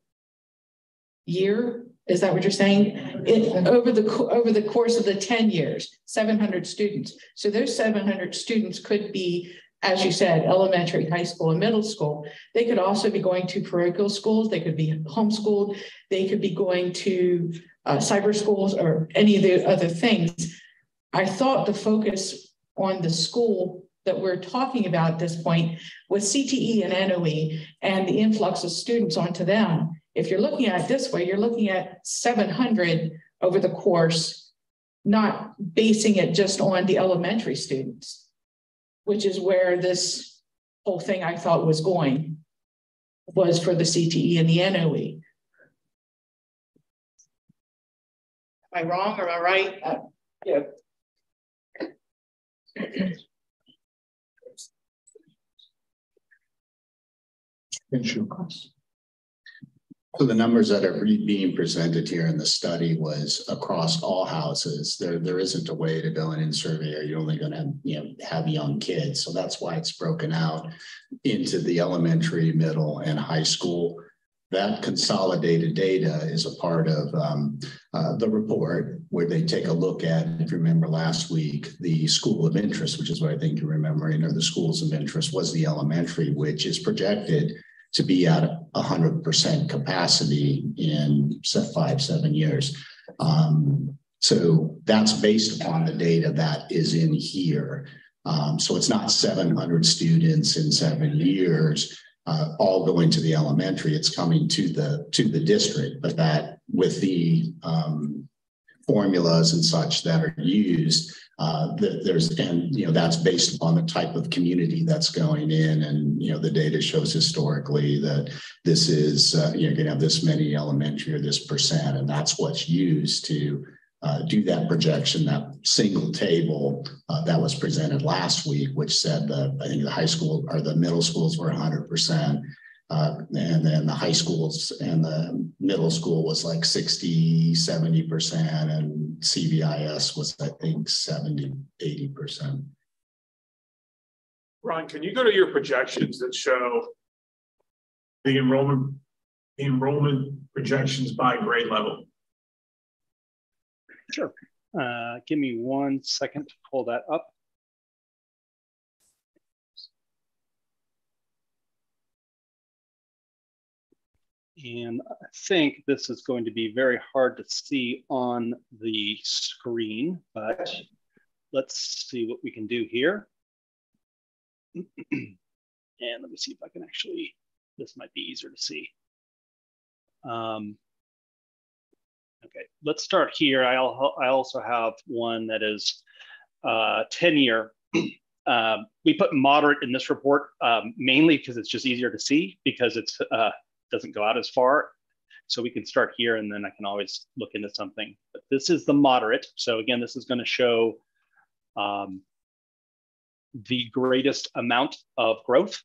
year. Is that what you're saying? It, over the over the course of the 10 years, 700 students. So those 700 students could be as you said, elementary, high school, and middle school. They could also be going to parochial schools. They could be homeschooled. They could be going to uh, cyber schools or any of the other things. I thought the focus on the school that we're talking about at this point with CTE and NOE and the influx of students onto them. If you're looking at it this way, you're looking at 700 over the course, not basing it just on the elementary students, which is where this whole thing I thought was going, was for the CTE and the NOE. Am I wrong or am I right? Uh, yeah. *clears throat* So the numbers that are being presented here in the study was across all houses. There, there isn't a way to go in and survey, or you're only going to you know have young kids. So that's why it's broken out into the elementary, middle, and high school. That consolidated data is a part of um, uh, the report where they take a look at, if you remember last week, the school of interest, which is what I think you're remembering, or the schools of interest was the elementary, which is projected to be at 100% capacity in five, seven years. Um, so that's based upon the data that is in here. Um, so it's not 700 students in seven years, uh, all going to the elementary. It's coming to the to the district, but that with the um, formulas and such that are used, uh, there's and you know that's based upon the type of community that's going in. And you know the data shows historically that this is uh, you know going to have this many elementary or this percent and that's what's used to uh, do that projection that single table uh, that was presented last week which said that i think the high school or the middle schools were 100 percent uh, and then the high schools and the middle school was like 60, 70%, and CVIS was, I think, 70, 80%. Ron, can you go to your projections that show the enrollment, the enrollment projections by grade level? Sure. Uh, give me one second to pull that up. And I think this is going to be very hard to see on the screen, but let's see what we can do here. *clears throat* and let me see if I can actually, this might be easier to see. Um, okay, let's start here. I, I also have one that is uh, 10 year. *clears throat* um, we put moderate in this report um, mainly because it's just easier to see because it's uh, doesn't go out as far. So we can start here and then I can always look into something. But this is the moderate. So again, this is gonna show um, the greatest amount of growth.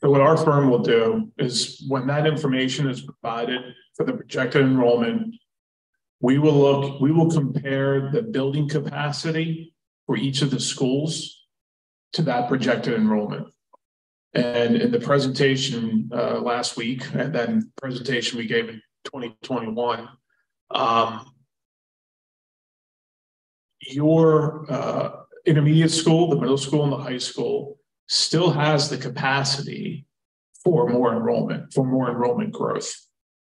So what our firm will do is when that information is provided for the projected enrollment, we will look, we will compare the building capacity for each of the schools to that projected enrollment. And in the presentation uh, last week, and then presentation we gave in 2021, um, your uh, intermediate school, the middle school, and the high school still has the capacity for more enrollment, for more enrollment growth.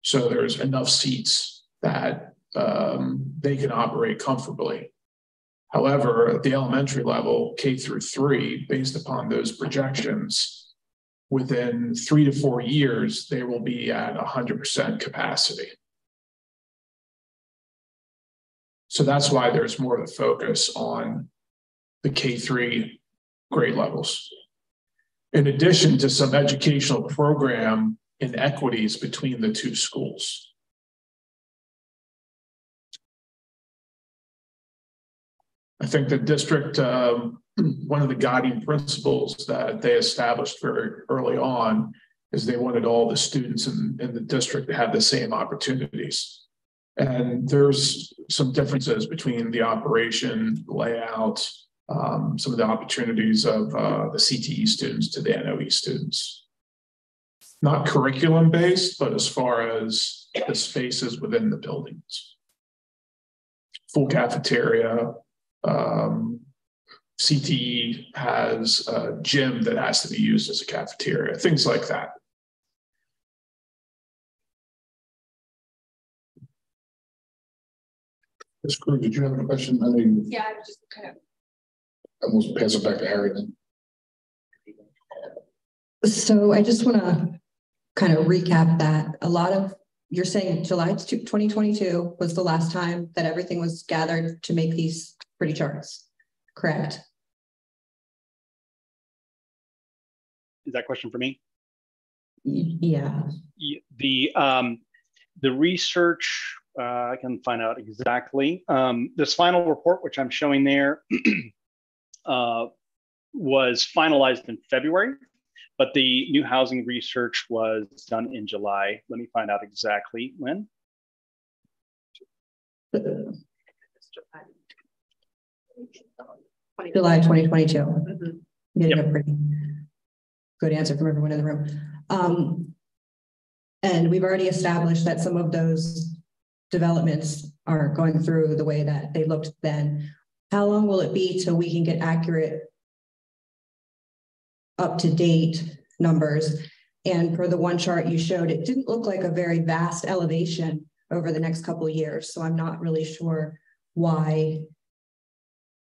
So there's enough seats that um, they can operate comfortably. However, at the elementary level, K through three, based upon those projections, within three to four years, they will be at 100% capacity. So that's why there's more of a focus on the K3 grade levels. In addition to some educational program inequities between the two schools. I think the district, um, *clears throat* one of the guiding principles that they established very early on is they wanted all the students in, in the district to have the same opportunities. And there's some differences between the operation layout, um, some of the opportunities of uh, the CTE students to the NOE students. Not curriculum based, but as far as the spaces within the buildings. Full cafeteria, Um, CTE has a gym that has to be used as a cafeteria, things like that. Ms. Crew, did you have a question? I mean, Yeah, I just kind of. I'm going to pass it back to Harry then. So I just want to kind of recap that. A lot of, you're saying July 2022 was the last time that everything was gathered to make these pretty charts, correct? Is that question for me? Yeah. The um, the research uh, I can find out exactly. Um, this final report, which I'm showing there, *clears throat* uh, was finalized in February, but the new housing research was done in July. Let me find out exactly when. July 2022. Mm-hmm. Getting yep. a pretty good answer from everyone in the room. Um, and we've already established that some of those developments are going through the way that they looked then. How long will it be till we can get accurate, up to date numbers? And for the one chart you showed, it didn't look like a very vast elevation over the next couple of years. So I'm not really sure why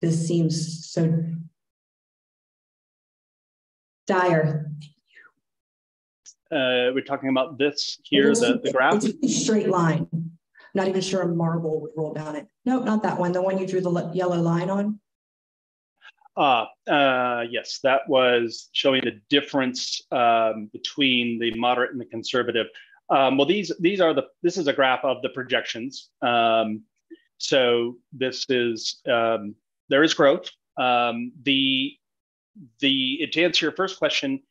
this seems so dire. Uh, we're talking about this here, the, the graph? It's a straight line. Not even sure a marble would roll down it. Nope, not that one. The one you drew the yellow line on. Uh, uh, yes, that was showing the difference um, between the moderate and the conservative. Um, well, these these are the this is a graph of the projections. Um, so this is um, there is growth. Um, the the to answer your first question,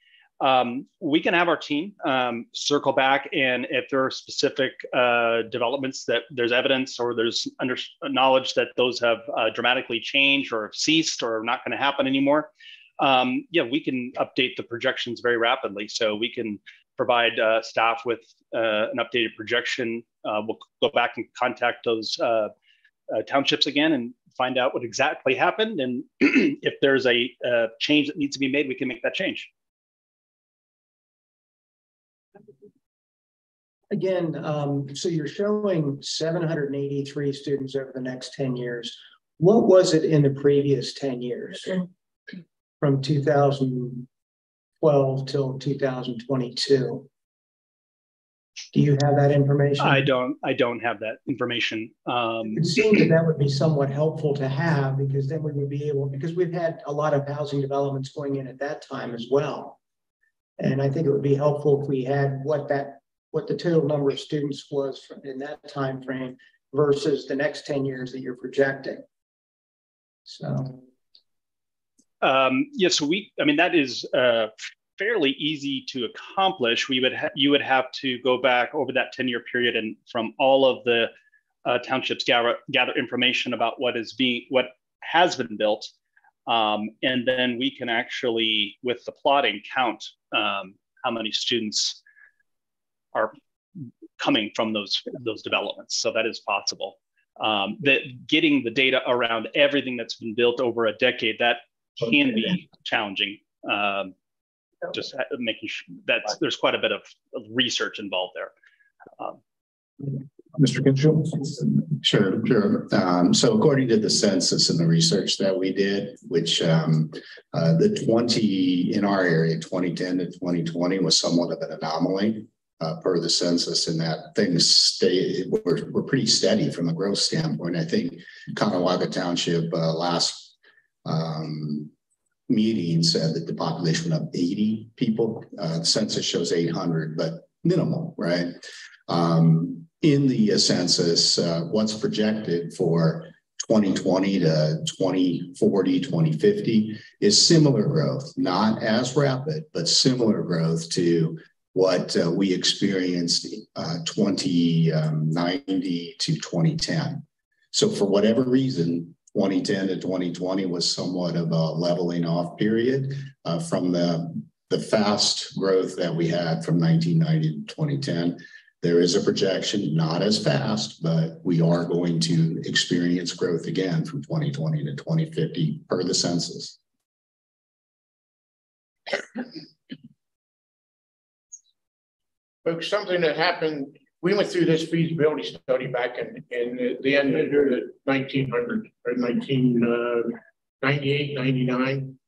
um, we can have our team um, circle back and if there are specific uh, developments that there's evidence or there's under knowledge that those have uh, dramatically changed or have ceased or are not going to happen anymore um, yeah we can update the projections very rapidly so we can provide uh, staff with uh, an updated projection uh, we'll go back and contact those uh, townships again and find out what exactly happened and *clears throat* if there's a, a change that needs to be made we can make that change Again, um, so you're showing 783 students over the next 10 years. What was it in the previous 10 years? From 2012 till 2022? Do you have that information? I don't. I don't have that information. Um, it seems that that would be somewhat helpful to have because then we would be able because we've had a lot of housing developments going in at that time as well, and I think it would be helpful if we had what that what the total number of students was in that time frame versus the next 10 years that you're projecting. So um, yeah, so we, I mean, that is uh, fairly easy to accomplish. We would, you would have to go back over that 10 year period and from all of the uh, townships gather, gather information about what is being, what has been built. Um, and then we can actually, with the plotting, count um, how many students are coming from those those developments. So that is possible. Um, that getting the data around everything that's been built over a decade that can be challenging. Um, just making sure that there's quite a bit of, of research involved there. Um, Mr. Kinchel? Sure, sure. Um, so according to the census and the research that we did, which um, uh, the 20 in our area, 2010 to 2020 was somewhat of an anomaly uh, per the census and that things stay were, were pretty steady from a growth standpoint. I think Conewago Township uh, last um, meeting said that the population up 80 people. Uh, the census shows 800, but minimal, right? Um, in the uh, census, uh, what's projected for 2020 to 2040, 2050 is similar growth, not as rapid, but similar growth to what uh, we experienced uh, 2090 um, to 2010. So for whatever reason, 2010 to 2020 was somewhat of a leveling off period uh, from the, the fast growth that we had from 1990 to 2010. there is a projection, not as fast, but we are going to experience growth again from 2020 to 2050 per the census. Folks, something that happened, we went through this feasibility study back in, in the end of the 1900 or 1998, uh, 99.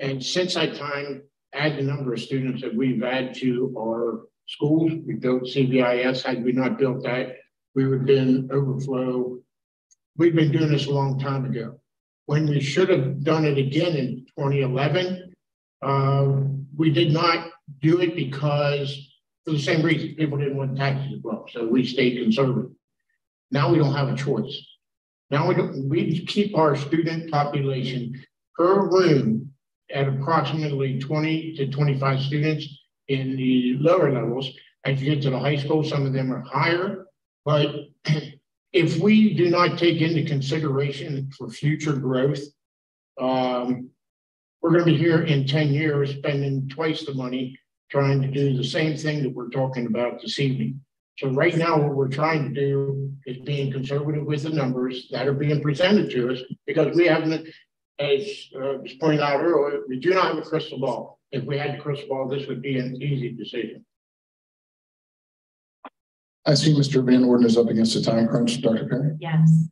And since that time, add the number of students that we've added to our schools. We built CVIS. Had we not built that, we would have been overflow. We've been doing this a long time ago. When we should have done it again in 2011, um, we did not do it because for the same reason, people didn't want taxes to go up, so we stayed conservative. Now we don't have a choice. Now we don't, we keep our student population per room at approximately 20 to 25 students in the lower levels. As you get to the high school, some of them are higher. But *clears throat* if we do not take into consideration for future growth, um, we're going to be here in 10 years spending twice the money trying to do the same thing that we're talking about this evening. So right now, what we're trying to do is being conservative with the numbers that are being presented to us because we haven't, as uh, was pointed out earlier, we do not have a crystal ball. If we had a crystal ball, this would be an easy decision. I see Mr. Van Orden is up against a time crunch, Dr. Perry. Yes.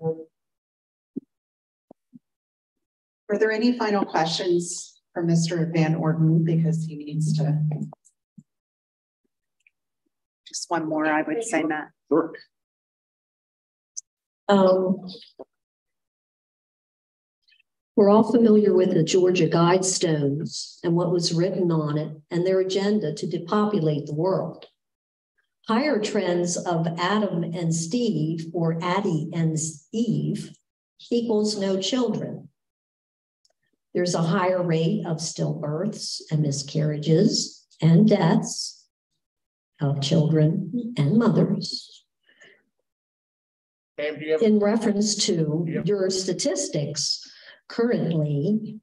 Are there any final questions for Mr. Van Orden because he needs to just one more, I would say, Matt. Sure. Um, we're all familiar with the Georgia Guidestones and what was written on it and their agenda to depopulate the world. Higher trends of Adam and Steve, or Addie and Eve, equals no children. There's a higher rate of stillbirths and miscarriages and deaths of children and mothers. In reference to your statistics currently,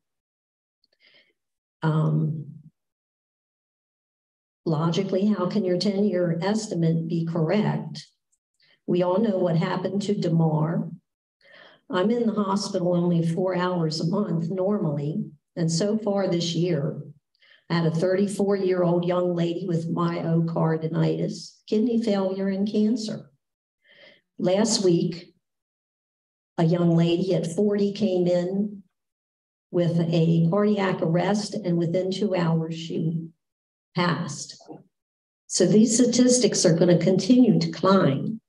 um, logically, how can your 10 year estimate be correct? We all know what happened to Damar. I'm in the hospital only four hours a month normally. And so far this year, had a 34 year old young lady with myocarditis, kidney failure, and cancer. Last week, a young lady at 40 came in with a cardiac arrest, and within two hours, she passed. So these statistics are going to continue to climb.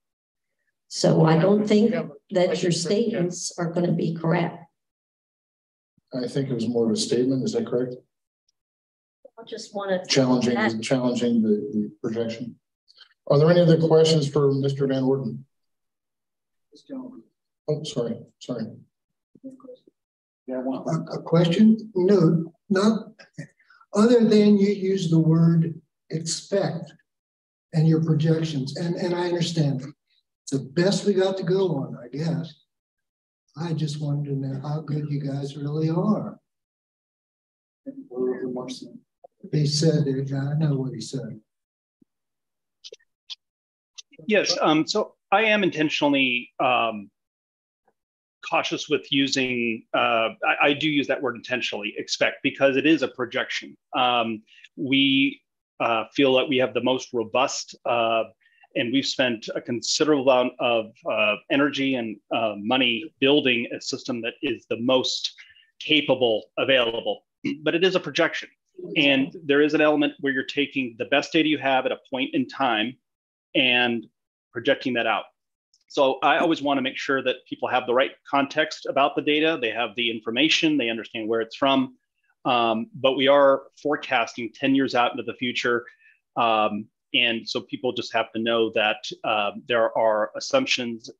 So I don't think that your statements are going to be correct. I think it was more of a statement. Is that correct? I just want to challenging challenging the, the projection. Are there any other questions for Mr. Van Orden? Oh, sorry, sorry. Yeah, a, a question? No, not other than you use the word expect and your projections, and, and I understand it's the best we got to go on, I guess. I just wanted to know how good you guys really are. He said it. I know what he said. Yes. Um, so I am intentionally um, cautious with using, uh, I, I, do use that word intentionally, expect, because it is a projection. Um, we uh, feel that we have the most robust, uh, and we've spent a considerable amount of uh, energy and uh, money building a system that is the most capable available. But it is a projection. And there is an element where you're taking the best data you have at a point in time and projecting that out. So I always want to make sure that people have the right context about the data, they have the information, they understand where it's from. Um, but we are forecasting 10 years out into the future. Um, and so people just have to know that uh, there are assumptions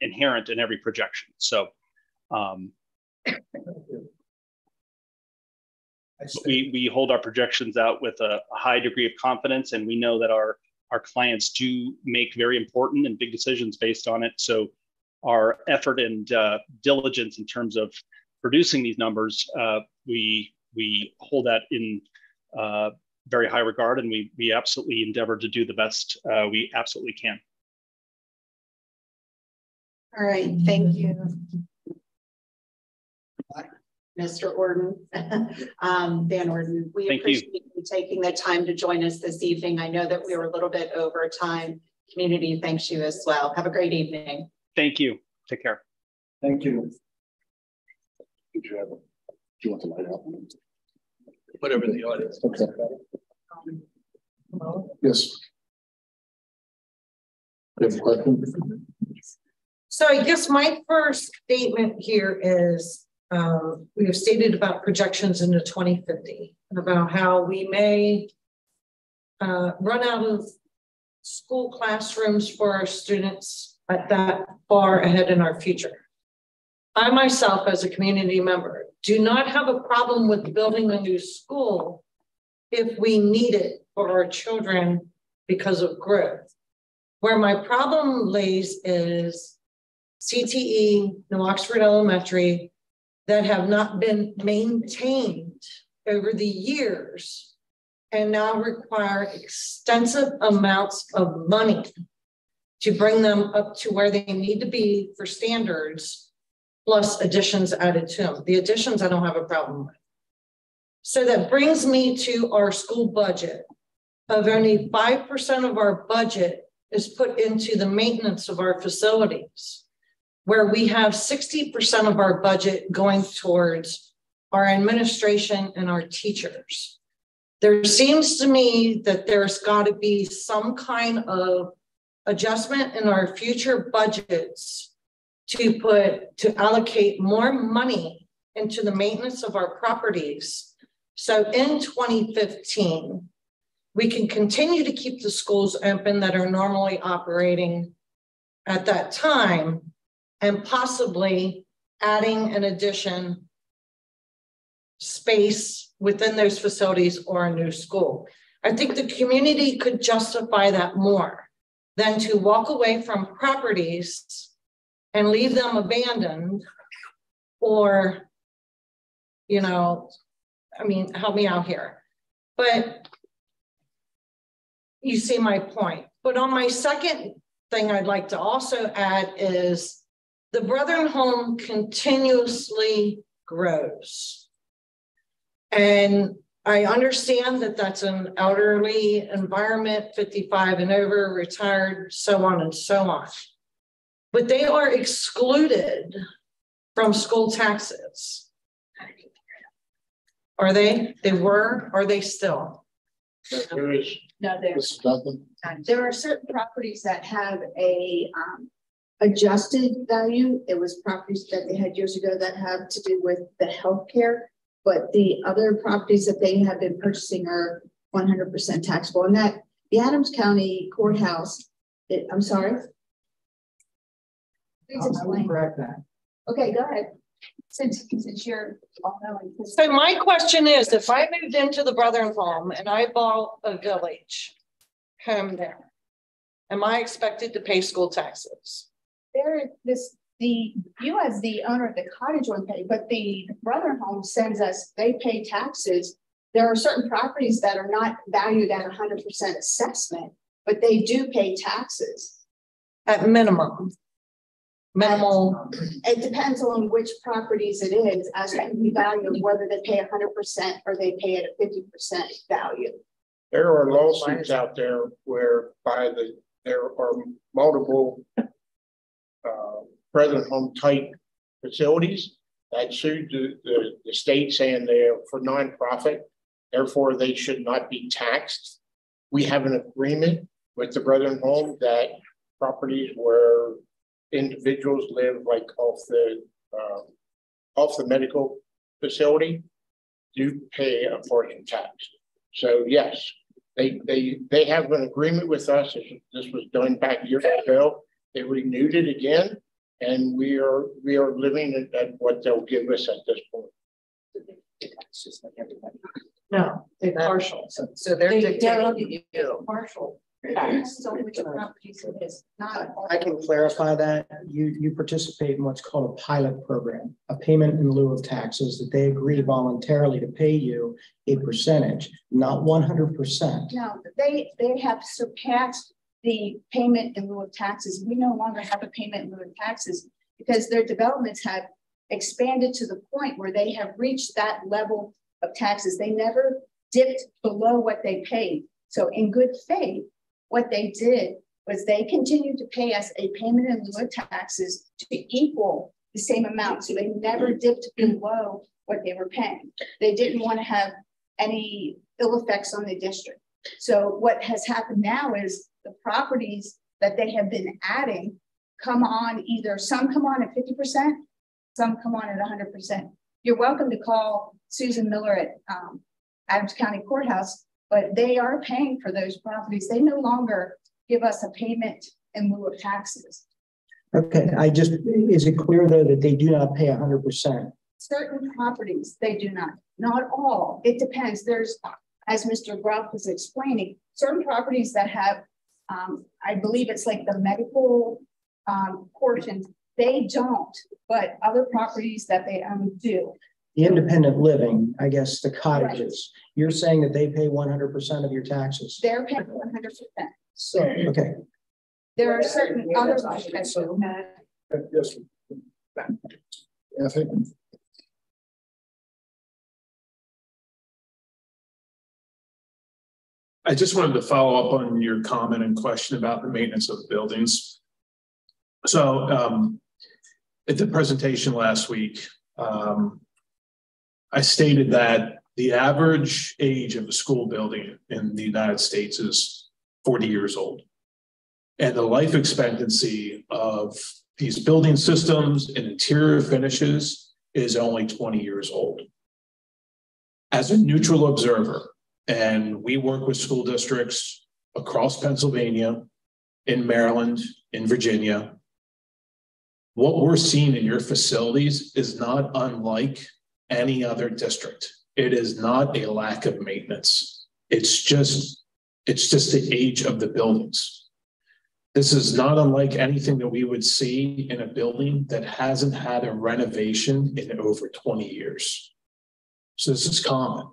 inherent in every projection. So um, we, we hold our projections out with a, a, high degree of confidence, and we know that our, our clients do make very important and big decisions based on it. So our effort and uh, diligence in terms of producing these numbers, uh, we, we hold that in uh, very high regard, and we we absolutely endeavor to do the best uh, we absolutely can. All right, thank you. Mr. Orden, *laughs* um, Van Orden, we Thank appreciate you taking the time to join us this evening. I know that we were a little bit over time. Community thanks you as well. Have a great evening. Thank you. Take care. Thank you. Do you want to light up? Whatever the audience. Okay. Yes. You have a question? So I guess my first statement here is, um, we have stated about projections into twenty fifty and about how we may uh, run out of school classrooms for our students at that far ahead in our future. I myself, as a community member, do not have a problem with building a new school if we need it for our children because of growth. Where my problem lays is CTE, New Oxford Elementary, that have not been maintained over the years and now require extensive amounts of money to bring them up to where they need to be for standards, plus additions added to them. The additions I don't have a problem with. So that brings me to our school budget of only 5% of our budget is put into the maintenance of our facilities, where we have 60% of our budget going towards our administration and our teachers. There seems to me that there's got to be some kind of adjustment in our future budgets to put to allocate more money into the maintenance of our properties. So in 2015, we can continue to keep the schools open that are normally operating at that time and possibly adding an addition space within those facilities or a new school. I think the community could justify that more than to walk away from properties and leave them abandoned or, you know, I mean, help me out here. But you see my point. But on my second thing I'd like to also add is the Brethren home continuously grows. And I understand that that's an elderly environment, 55 and over, retired, so on and so on. But they are excluded from school taxes. Are they? They were? Are they still? There is. No, there, there are certain properties that have a um, adjusted value. It was properties that they had years ago that have to do with the healthcare, but the other properties that they have been purchasing are 100% taxable. And that the Adams County Courthouse, it, I'm sorry. Please explain. that. Okay, go ahead. Since, since you're all knowing. So my question is, if I moved into the Brethren home and I bought a village home there, am I expected to pay school taxes? There, this, the, you as the owner of the cottage won't pay, but the brother home sends us, they pay taxes. There are certain properties that are not valued at hundred percent assessment, but they do pay taxes. At minimum. Minimal. It depends on which properties it is as to the value whether they pay hundred percent or they pay at a fifty percent value. There are lawsuits out there where by the, there are multiple uh, home type facilities that sued the, the, the state saying they're for nonprofit, therefore they should not be taxed. We have an agreement with the Brethren Home that properties where individuals live like off the uh, off the medical facility do pay a portion tax. So yes, they they they have an agreement with us. This was done back years ago. They renewed it again, and we are we are living at, at what they'll give us at this point. No, they're partial. So, so they're They- dictating they're you. Partial. So which properties it is, not. I can clarify that. You, you participate in what's called a pilot program, a payment in lieu of taxes that they agree voluntarily to pay you a percentage, not one hundred percent. No, they, they have surpassed the payment in lieu of taxes. We no longer have a payment in lieu of taxes because their developments have expanded to the point where they have reached that level of taxes. They never dipped below what they paid. So in good faith, what they did was they continued to pay us a payment in lieu of taxes to equal the same amount. So they never dipped below what they were paying. They didn't want to have any ill effects on the district. So what has happened now is the properties that they have been adding come on either some come on at 50%, some come on at 100%. You're welcome to call Susan Miller at um, Adams County Courthouse but they are paying for those properties. They no longer give us a payment in lieu of taxes. Okay, I just, is it clear though that they do not pay hundred percent? Certain properties, they do not, not all. It depends. There's, as Mr. Gruff was explaining, certain properties that have, um, I believe it's like the medical um, portion, they don't, but other properties that they own do. The independent living, I guess, the cottages, you're saying that they pay one hundred percent of your taxes? They're paying one hundred percent. So, okay. There are certain other that. Yes. I think. I just wanted to follow up on your comment and question about the maintenance of buildings. So um, at the presentation last week, um, I stated that the average age of a school building in the United States is 40 years old. And the life expectancy of these building systems and interior finishes is only 20 years old. As a neutral observer, and we work with school districts across Pennsylvania, in Maryland, in Virginia, what we're seeing in your facilities is not unlike any other district. It is not a lack of maintenance. It's just, it's just the age of the buildings. This is not unlike anything that we would see in a building that hasn't had a renovation in over 20 years. So this is common.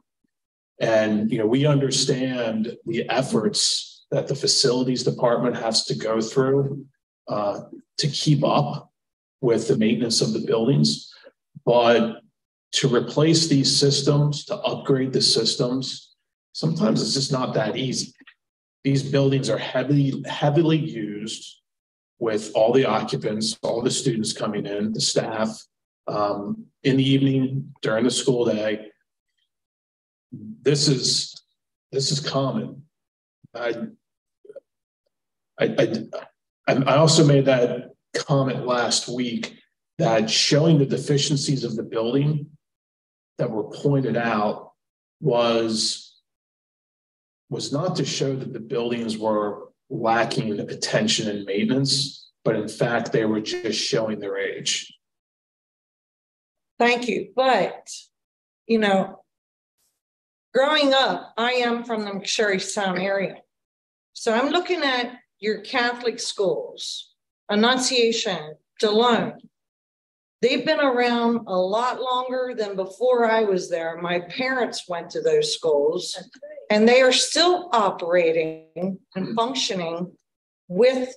And you know, we understand the efforts that the facilities department has to go through uh, to keep up with the maintenance of the buildings. But to replace these systems, to upgrade the systems, sometimes it's just not that easy. These buildings are heavily, heavily used with all the occupants, all the students coming in, the staff, um, in the evening, during the school day. This is this is common. I I, I, I also made that comment last week that showing the deficiencies of the building that were pointed out was was not to show that the buildings were lacking attention and maintenance, but in fact, they were just showing their age. Thank you. But, you know, growing up, I am from the McSherry McSherrystown area. So I'm looking at your Catholic schools, Annunciation, Delone, They've been around a lot longer than before I was there. My parents went to those schools and they are still operating and functioning with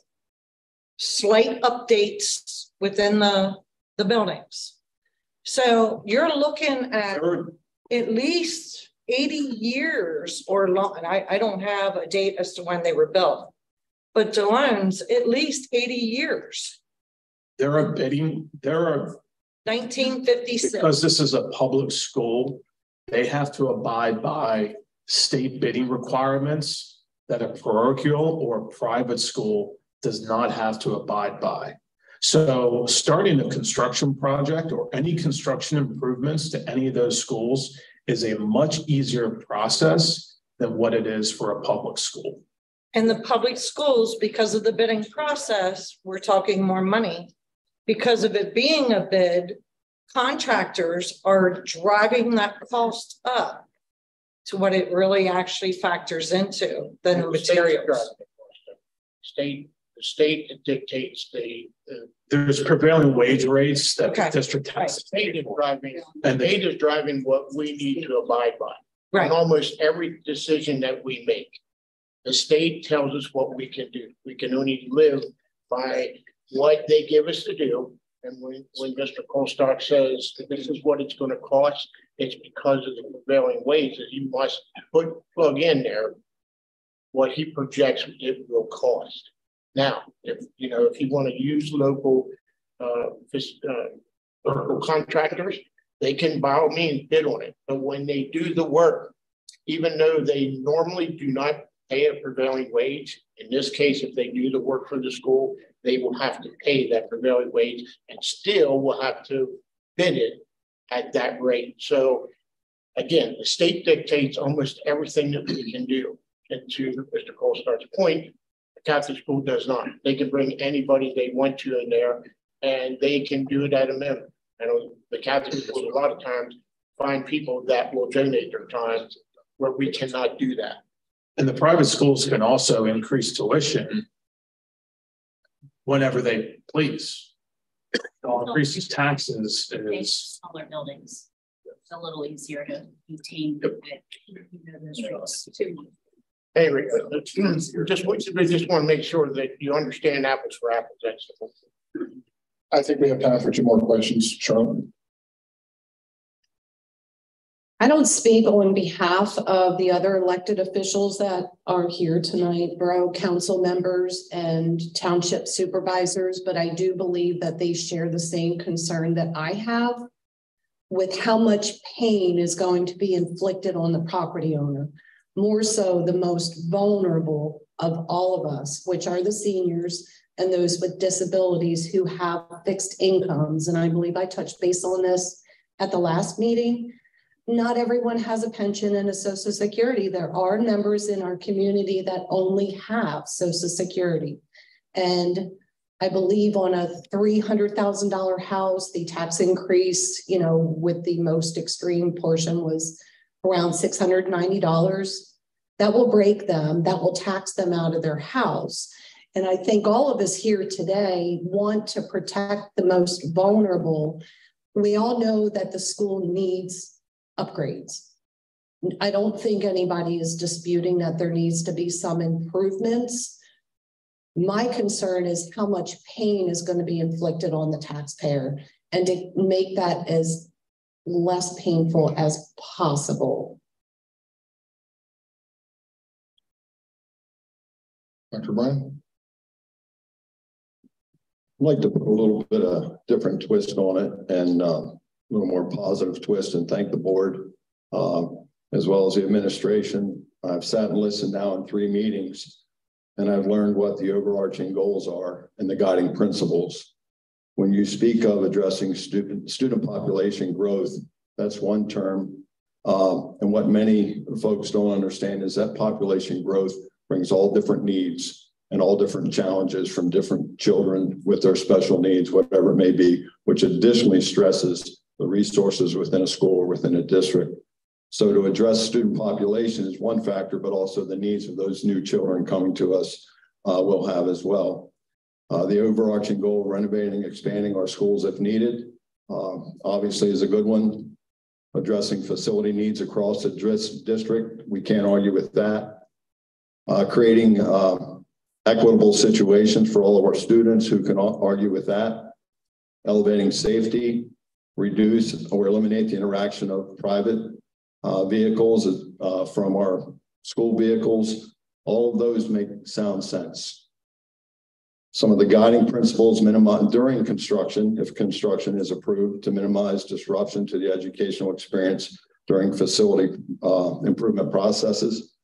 slight updates within the, the buildings. So you're looking at at least 80 years or long, and I, I don't have a date as to when they were built, but Delone's at least 80 years. There are bidding, there are. 1956. Because this is a public school, they have to abide by state bidding requirements that a parochial or private school does not have to abide by. So starting a construction project or any construction improvements to any of those schools is a much easier process than what it is for a public school. And the public schools, because of the bidding process, we're talking more money because of it being a bid, contractors are driving that cost up to what it really actually factors into than the materials. State, the state dictates the, the There's prevailing wage rates that the Okay. district has. state is driving, And the the- state is driving what we need to abide by. Right. In almost every decision that we make. The state tells us what we can do. We can only live by what they give us to do. And when, when Mr. Colstock says that this is what it's gonna cost, it's because of the prevailing wage that you must put, plug in there. What he projects it will cost. Now, if, you know, if you wanna use local, uh, uh, local contractors, they can by all means bid on it, but when they do the work, even though they normally do not pay a prevailing wage, in this case, if they do the work for the school, they will have to pay that prevailing wage and still will have to bid it at that rate. So again, the state dictates almost everything that we can do. And to Mr. Colstar's point, Catholic school does not. They can bring anybody they want to in there and they can do it at a minimum. I know the Catholic schools a lot of times find people that will donate their time where we cannot do that. And the private schools can also increase tuition whenever they please. All increases taxes is, Smaller buildings. It's a little easier to maintain. you know, those rates. Anyway, uh, *clears throat* just, we just want to make sure that you understand apples for apples. That's the whole thing. I think we have time for two more questions, Charlotte. I don't speak on behalf of the other elected officials that are here tonight, borough council members and township supervisors, but I do believe that they share the same concern that I have with how much pain is going to be inflicted on the property owner, more so the most vulnerable of all of us, which are the seniors and those with disabilities who have fixed incomes. And I believe I touched base on this at the last meeting not everyone has a pension and a social security. There are members in our community that only have social security. And I believe on a three hundred thousand dollar house, the tax increase, you know, with the most extreme portion was around six hundred ninety dollars. That will break them, that will tax them out of their house. And I think all of us here today want to protect the most vulnerable. We all know that the school needs upgrades. I don't think anybody is disputing that there needs to be some improvements. My concern is how much pain is going to be inflicted on the taxpayer and to make that as less painful as possible. Dr. Brian? I'd like to put a little bit of different twist on it and uh, a little more positive twist and thank the board uh, as well as the administration. I've sat and listened now in three meetings and I've learned what the overarching goals are and the guiding principles. When you speak of addressing student, student population growth, that's one term. Um, and what many folks don't understand is that population growth brings all different needs and all different challenges from different children with their special needs, whatever it may be, which additionally stresses the resources within a school or within a district. So to address student population is one factor, but also the needs of those new children coming to us uh, will have as well. Uh, the overarching goal of renovating, expanding our schools if needed, uh, obviously is a good one. Addressing facility needs across the district, we can't argue with that. Uh, creating uh, equitable situations for all of our students who can argue with that. Elevating safety, reduce or eliminate the interaction of private uh, vehicles uh, from our school vehicles. All of those make sound sense. Some of the guiding principles minimize during construction, if construction is approved, to minimize disruption to the educational experience during facility uh, improvement processes.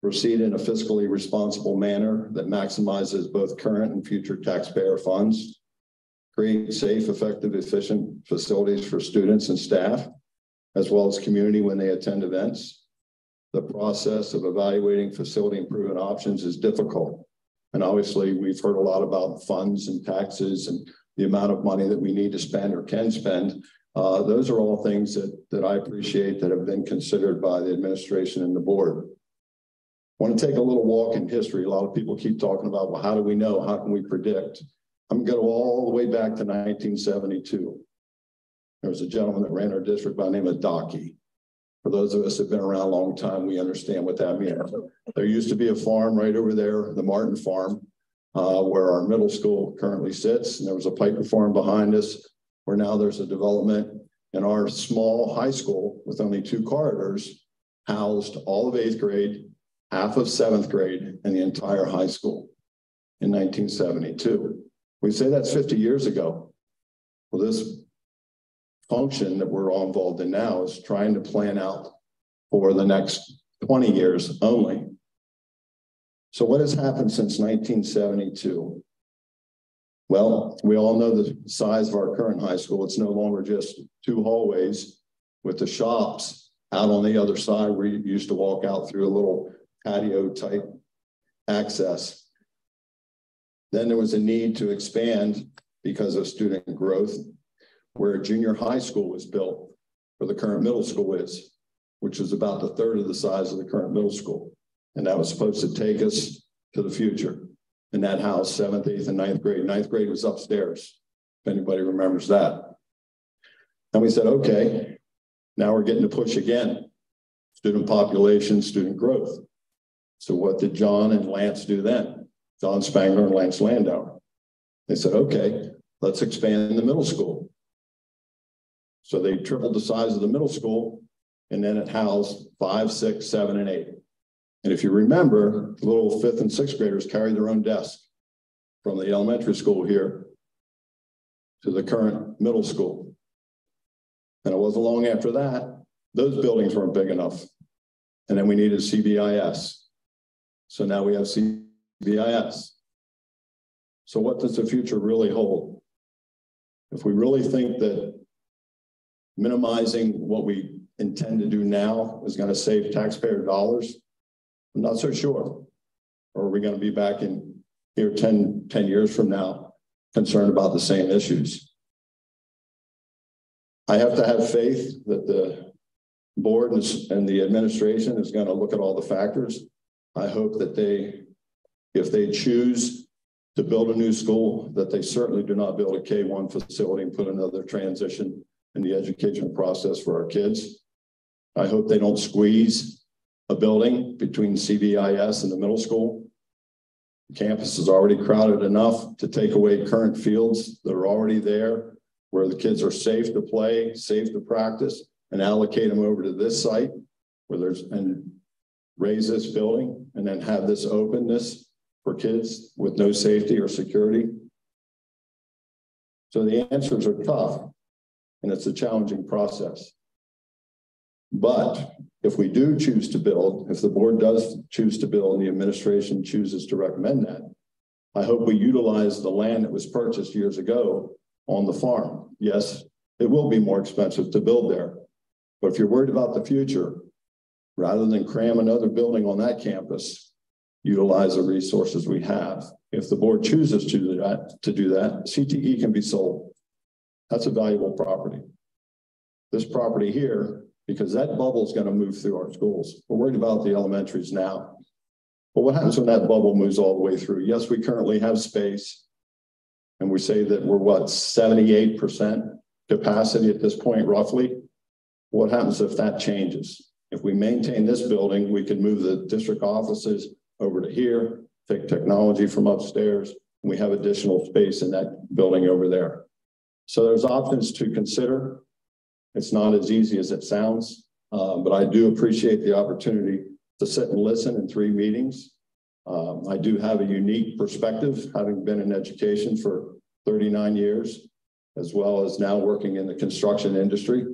Proceed in a fiscally responsible manner that maximizes both current and future taxpayer funds. Create safe, effective, efficient facilities for students and staff, as well as community when they attend events. The process of evaluating facility improvement options is difficult. And obviously, we've heard a lot about funds and taxes and the amount of money that we need to spend or can spend. Uh, those are all things that, that I appreciate that have been considered by the administration and the board. I Want to take a little walk in history. A lot of people keep talking about, well, how do we know? How can we predict? I'm going to go all the way back to 1972. There was a gentleman that ran our district by the name of Docky. For those of us that have been around a long time, we understand what that means. There used to be a farm right over there, the Martin Farm, uh, where our middle school currently sits. And there was a Piper Farm behind us, where now there's a development. And our small high school with only two corridors housed all of eighth grade, half of seventh grade, and the entire high school in 1972. We say that's 50 years ago. Well, this function that we're all involved in now is trying to plan out for the next 20 years only. So what has happened since 1972? Well, we all know the size of our current high school. It's no longer just two hallways with the shops out on the other side where you used to walk out through a little patio type access. Then there was a need to expand because of student growth where a junior high school was built, where the current middle school is, which is about the third of the size of the current middle school. And that was supposed to take us to the future. In that house, seventh, eighth, and ninth grade. Ninth grade was upstairs, if anybody remembers that. And we said, okay, now we're getting to push again. Student population, student growth. So what did John and Lance do then? John Spangler and Lance Landauer. They said, okay, let's expand the middle school. So they tripled the size of the middle school, and then it housed five, six, seven, and eight. And if you remember, the little fifth and sixth graders carried their own desk from the elementary school here to the current middle school. And it wasn't long after that, those buildings weren't big enough. And then we needed CBIS. So now we have CBIS. So what does the future really hold? If we really think that minimizing what we intend to do now is going to save taxpayer dollars? I'm not so sure. Or are we going to be back in here 10, 10 years from now concerned about the same issues? I have to have faith that the board and the administration is going to look at all the factors. I hope that they, if they choose to build a new school, that they certainly do not build a K1 facility and put another transition in the educational process for our kids. I hope they don't squeeze a building between CBIS and the middle school. The campus is already crowded enough to take away current fields that are already there where the kids are safe to play, safe to practice, and allocate them over to this site where there's and raise this building and then have this openness for kids with no safety or security. So the answers are tough and it's a challenging process. But if we do choose to build, if the board does choose to build and the administration chooses to recommend that, I hope we utilize the land that was purchased years ago on the farm. Yes, it will be more expensive to build there. But if you're worried about the future, rather than cram another building on that campus, utilize the resources we have. If the board chooses to do that, to do that, CTE can be sold. That's a valuable property. This property here, because that bubble is going to move through our schools. We're worried about the elementaries now. But what happens when that bubble moves all the way through? Yes, we currently have space. And we say that we're what, 78% capacity at this point, roughly. What happens if that changes? If we maintain this building, we can move the district offices over to here, take technology from upstairs. We have additional space in that building over there. So there's options to consider. It's not as easy as it sounds, uh, but I do appreciate the opportunity to sit and listen in three meetings. Um, I do have a unique perspective, having been in education for 39 years, as well as now working in the construction industry.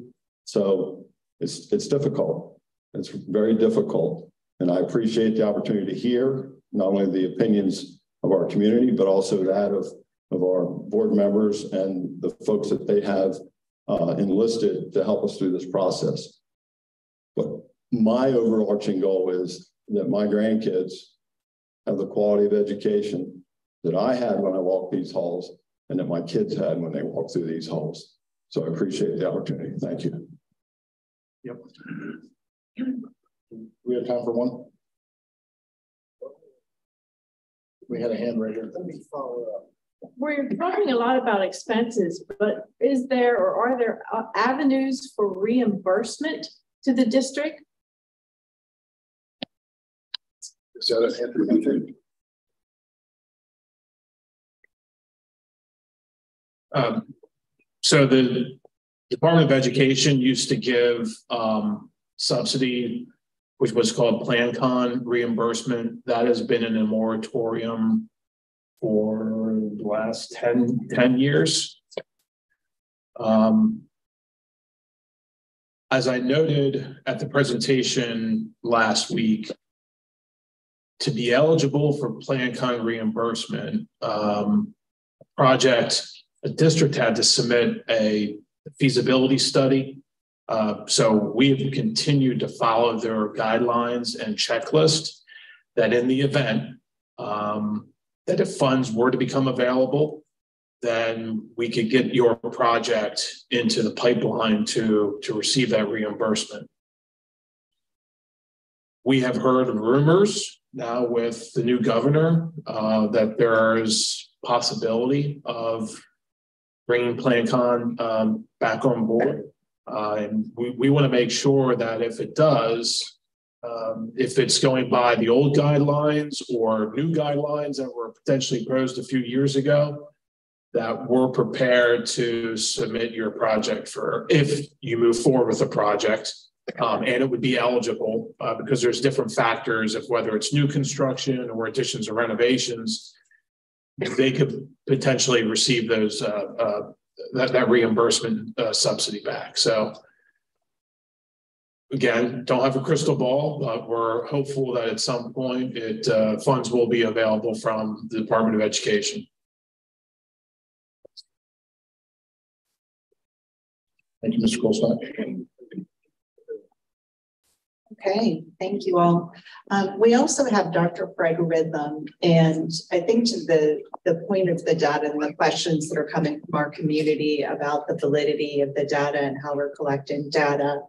So it's, it's difficult. It's very difficult. And I appreciate the opportunity to hear not only the opinions of our community, but also that of of our board members and the folks that they have uh, enlisted to help us through this process. But my overarching goal is that my grandkids have the quality of education that I had when I walked these halls and that my kids had when they walked through these halls. So I appreciate the opportunity. Thank you. Yep. We have time for one. We had a hand raiser. Let me follow up. We're talking a lot about expenses, but is there or are there uh, avenues for reimbursement to the district? Is that a hand Um, so the Department of Education used to give um, subsidy, which was called PlanCon reimbursement. That has been in a moratorium for the last 10, 10 years. Um, as I noted at the presentation last week, to be eligible for PlanCon reimbursement, um, project a district had to submit a feasibility study. Uh, so we've continued to follow their guidelines and checklist that in the event um, that if funds were to become available, then we could get your project into the pipeline to, to receive that reimbursement. We have heard rumors now with the new governor uh, that there is possibility of bringing PlanCon um, back on board. Uh, and we, we want to make sure that if it does, um, if it's going by the old guidelines or new guidelines that were potentially proposed a few years ago, that we're prepared to submit your project for if you move forward with a project. Um, and it would be eligible uh, because there's different factors of whether it's new construction or additions or renovations they could potentially receive those uh, uh, that, that reimbursement uh, subsidy back. So again, don't have a crystal ball, but we're hopeful that at some point it uh, funds will be available from the Department of Education. Thank you, Mr. Colescott. Okay, thank you all. Um, we also have Dr. Fred Witham, and I think to the, the point of the data and the questions that are coming from our community about the validity of the data and how we're collecting data.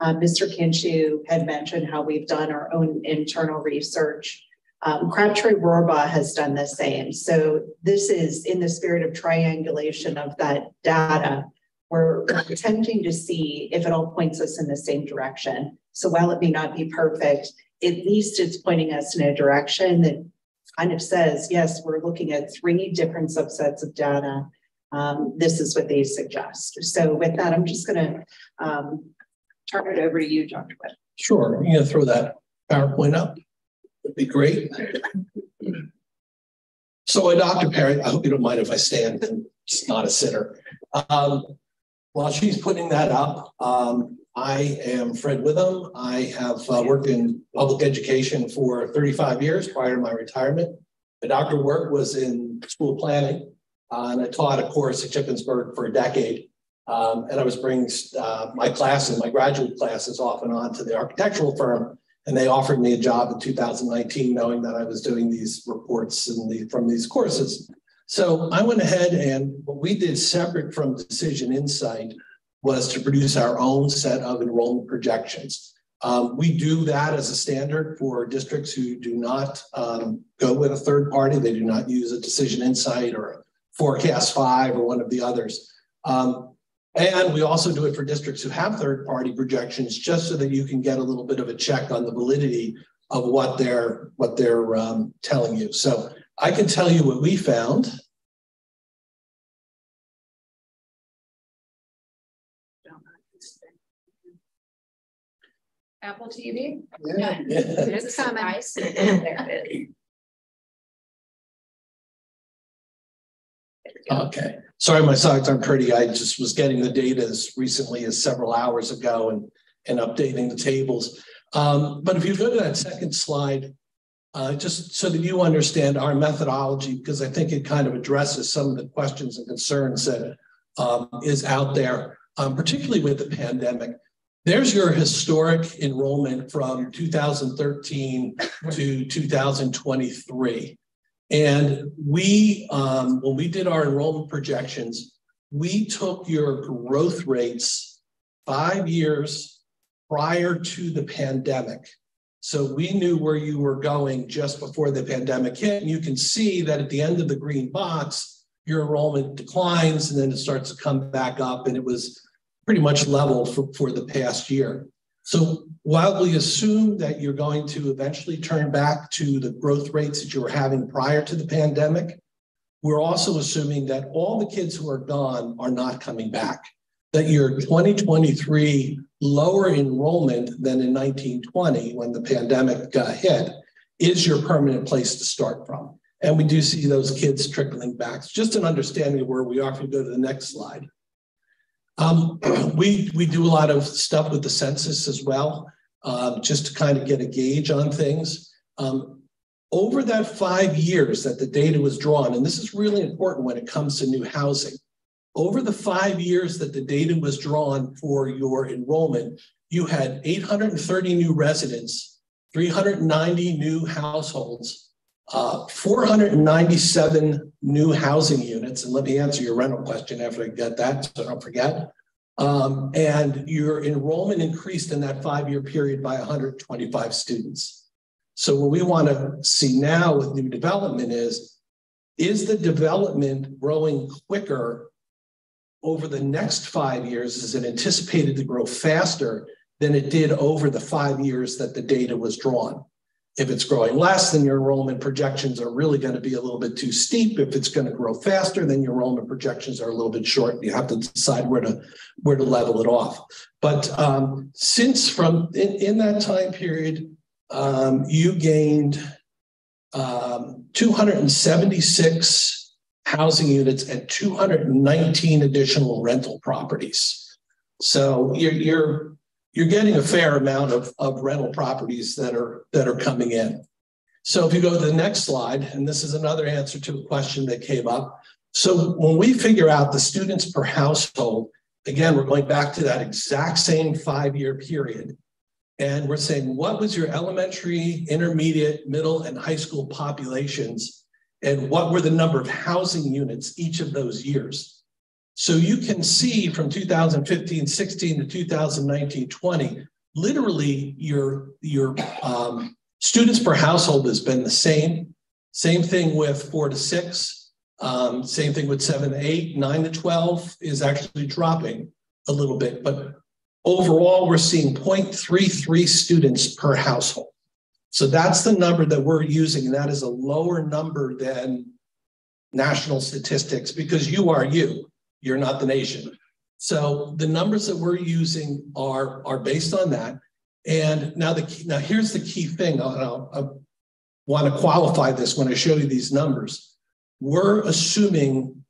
Uh, Mr. Kinshu had mentioned how we've done our own internal research. Um, Crabtree Rohrbaugh has done the same. So this is in the spirit of triangulation of that data. We're attempting to see if it all points us in the same direction. So while it may not be perfect, at least it's pointing us in a direction that kind of says, yes, we're looking at three different subsets of data. Um, this is what they suggest. So with that, I'm just going to um, turn it over to you, Dr. Webb. Sure. Going to throw that PowerPoint up. It'd be great. So, uh, Dr. Perry, I hope you don't mind if I stand. I'm just not a sitter. Um, while she's putting that up, um, I am Fred Witham. I have uh, worked in public education for 35 years prior to my retirement. My doctoral work was in school planning, uh, and I taught a course at Shippensburg for a decade. Um, and I was bringing uh, my classes, my graduate classes, off and on to the architectural firm. And they offered me a job in 2019, knowing that I was doing these reports the, from these courses. So I went ahead and what we did separate from DecisionInsite was to produce our own set of enrollment projections. Um, we do that as a standard for districts who do not um, go with a third party. They do not use a DecisionInsite or Forecast5 or one of the others. Um, and we also do it for districts who have third party projections just so that you can get a little bit of a check on the validity of what they're what they're um, telling you. So I can tell you what we found. Apple TV? Yeah. *laughs* It's coming. There it is. Okay. Sorry, my slides aren't pretty. I just was getting the data as recently as several hours ago and, and updating the tables. Um, but if you go to that second slide, uh, just so that you understand our methodology, because I think it kind of addresses some of the questions and concerns that um, is out there, um, particularly with the pandemic. There's your historic enrollment from 2013 to 2023. And we, um, when we did our enrollment projections, we took your growth rates five years prior to the pandemic. So we knew where you were going just before the pandemic hit. And you can see that at the end of the green box, your enrollment declines and then it starts to come back up. And it was pretty much level for, for the past year. So while we assume that you're going to eventually turn back to the growth rates that you were having prior to the pandemic, we're also assuming that all the kids who are gone are not coming back, that your 2023 lower enrollment than in 1920 when the pandemic uh, hit is your permanent place to start from. And we do see those kids trickling back. Just an understanding of where we are. If we go to the next slide. Um, *clears throat* we, we do a lot of stuff with the census as well, uh, just to kind of get a gauge on things. Um, over that five years that the data was drawn, and this is really important when it comes to new housing, over the five years that the data was drawn for your enrollment, you had 830 new residents, 390 new households, uh, 497 new housing units. And let me answer your rental question after I get that, so don't forget. Um, and your enrollment increased in that five year period by 125 students. So what we want to see now with new development is, is the development growing quicker over the next five years? Is it anticipated to grow faster than it did over the five years that the data was drawn? If it's growing less, then your enrollment projections are really going to be a little bit too steep. If it's going to grow faster, then your enrollment projections are a little bit short. You have to decide where to where to level it off. But um, since from in, in that time period, um, you gained um, 276 housing units and 219 additional rental properties. So you're, you're, you're getting a fair amount of, of rental properties that are, that are coming in. So if you go to the next slide, and this is another answer to a question that came up. So when we figure out the students per household, again, we're going back to that exact same five-year period. And we're saying, what was your elementary, intermediate, middle, and high school populations? And what were the number of housing units each of those years? So you can see from 2015, 16 to 2019, 20, literally your, your um, students per household has been the same. Same thing with four to six. Um, same thing with seven to eight, nine to 12 is actually dropping a little bit, but Overall, we're seeing 0.33 students per household. So that's the number that we're using, and that is a lower number than national statistics because you are you, you're not the nation. So the numbers that we're using are, are based on that. And now the key, now here's the key thing. I, want to qualify this when I show you these numbers. We're assuming